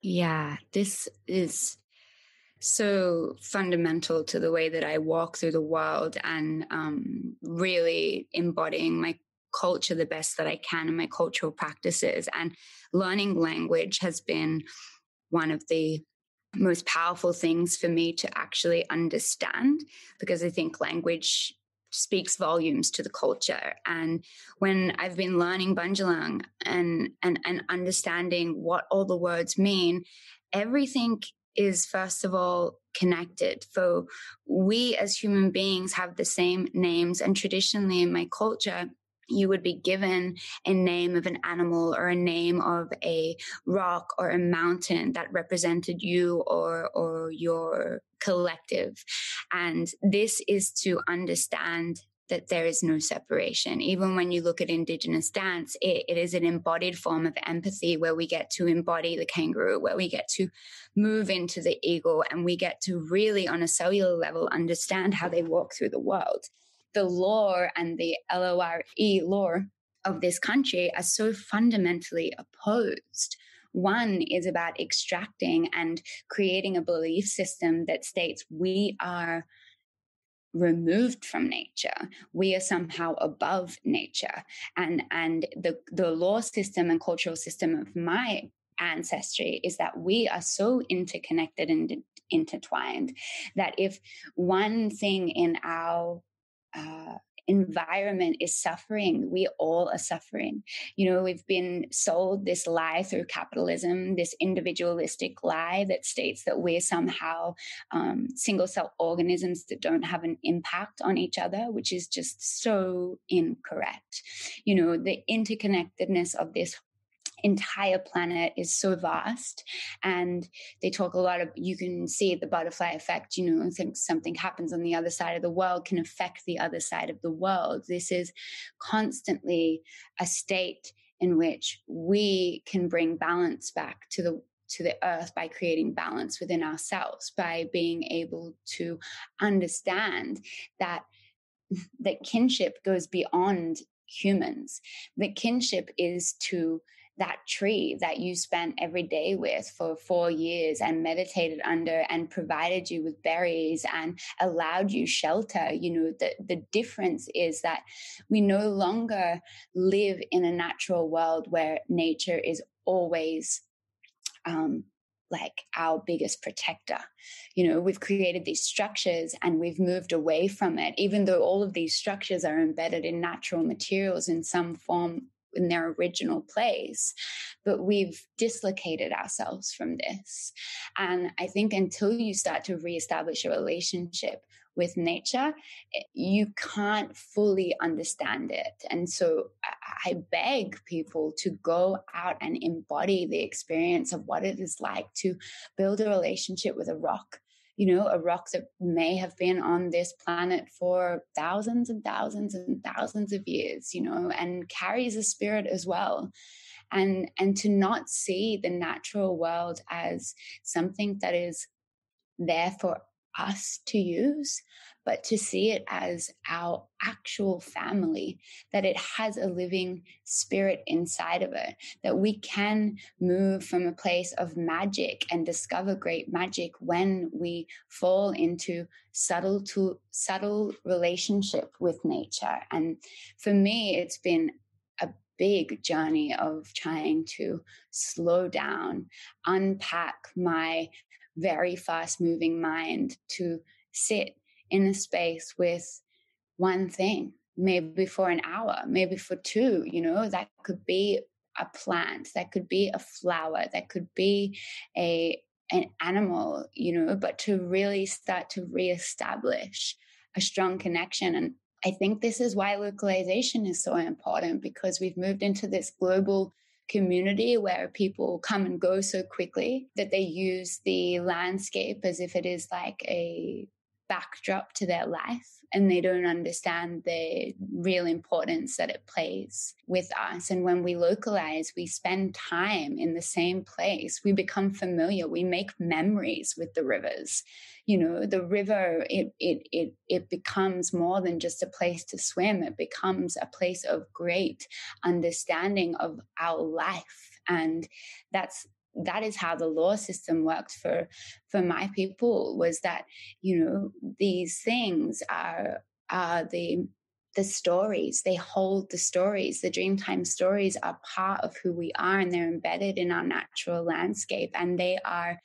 Yeah, this is so fundamental to the way that I walk through the world and um, really embodying my culture the best that I can and my cultural practices. And learning language has been one of the most powerful things for me to actually understand because I think language speaks volumes to the culture. And when I've been learning Bundjalung and and and understanding what all the words mean, everything is first of all connected. So we as human beings have the same names, and traditionally in my culture, you would be given a name of an animal or a name of a rock or a mountain that represented you or or your collective and this is to understand that there is no separation. Even when you look at Indigenous dance, it, it is an embodied form of empathy where we get to embody the kangaroo, where we get to move into the eagle, and we get to really, on a cellular level, understand how they walk through the world the lore and the LORE lore of this country are so fundamentally opposed. One is about extracting and creating a belief system that states we are removed from nature we are somehow above nature and and the the law system and cultural system of my ancestry is that we are so interconnected and intertwined that if one thing in our uh, environment is suffering, we all are suffering. You know, we've been sold this lie through capitalism, this individualistic lie that states that we're somehow um, single cell organisms that don't have an impact on each other, which is just so incorrect. You know, the interconnectedness of this entire planet is so vast and they talk a lot of you can see the butterfly effect you know think something happens on the other side of the world can affect the other side of the world. This is constantly a state in which we can bring balance back to the to the earth by creating balance within ourselves by being able to understand that that kinship goes beyond humans. That kinship is to that tree that you spent every day with for four years and meditated under and provided you with berries and allowed you shelter you know the, the difference is that we no longer live in a natural world where nature is always um, like our biggest protector. You know, we've created these structures and we've moved away from it, even though all of these structures are embedded in natural materials in some form in their original place, but we've dislocated ourselves from this. And I think until you start to reestablish a relationship with nature, eh, you can't fully understand it. And so I beg people to go out and embody the experience of what it is like to build a relationship with a rock you know, a rock that may have been on this planet for thousands and thousands and thousands of years, you know, and carries a spirit as well. And and to not see the natural world as something that is there for us to use, but to see it as our actual family, that it has a living spirit inside of it, that we can move from a place of magic and discover great magic when we fall into subtle to subtle relationship with nature. And for me, it's been a big journey of trying to slow down, unpack my very fast moving mind to sit in a space with one thing, maybe for an hour, maybe for two, you know, that could be a plant, that could be a flower, that could be a an animal, you know, but to really start to reestablish a strong connection. And I think this is why localization is so important because we've moved into this global community where people come and go so quickly that they use the landscape as if it is like a backdrop to their life and they don't understand the real importance that it plays with us. And when we localize, we spend time in the same place. We become familiar. We make memories with the rivers. You know, the river, it, it, it, it becomes more than just a place to swim. It becomes a place of great understanding of our life. And that's that is how the law system worked for for my people was that you know these things are are the the stories. They hold the stories. The dreamtime stories are part of who we are and they're embedded in our natural landscape and they are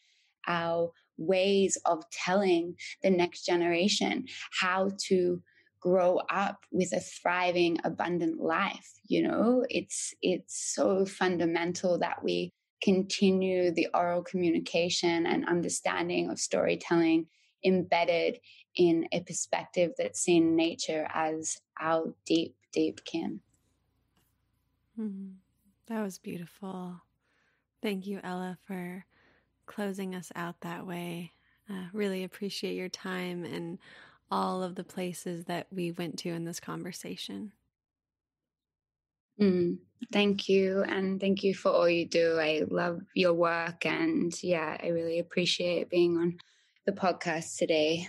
our ways of telling the next generation how to grow up with a thriving abundant life you know? It's it's so fundamental that we continue the oral communication and understanding of storytelling embedded in a perspective that's seen nature as our deep, deep kin. Mm, that was beautiful. Thank you, Ella, for closing us out that way. Uh, really appreciate your time and all of the places that we went to in this conversation. Mm, thank you. And thank you for all you do. I love your work. And yeah, I really appreciate being on the podcast today.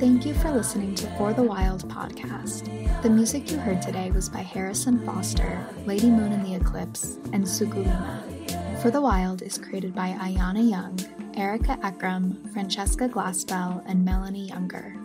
Thank you for listening to For the Wild podcast. The music you heard today was by Harrison Foster, Lady Moon in the Eclipse, and Sucúlima. For the Wild is created by Ayana Young, Erica Ekram, Francesca Glassbell, and Melanie Younger.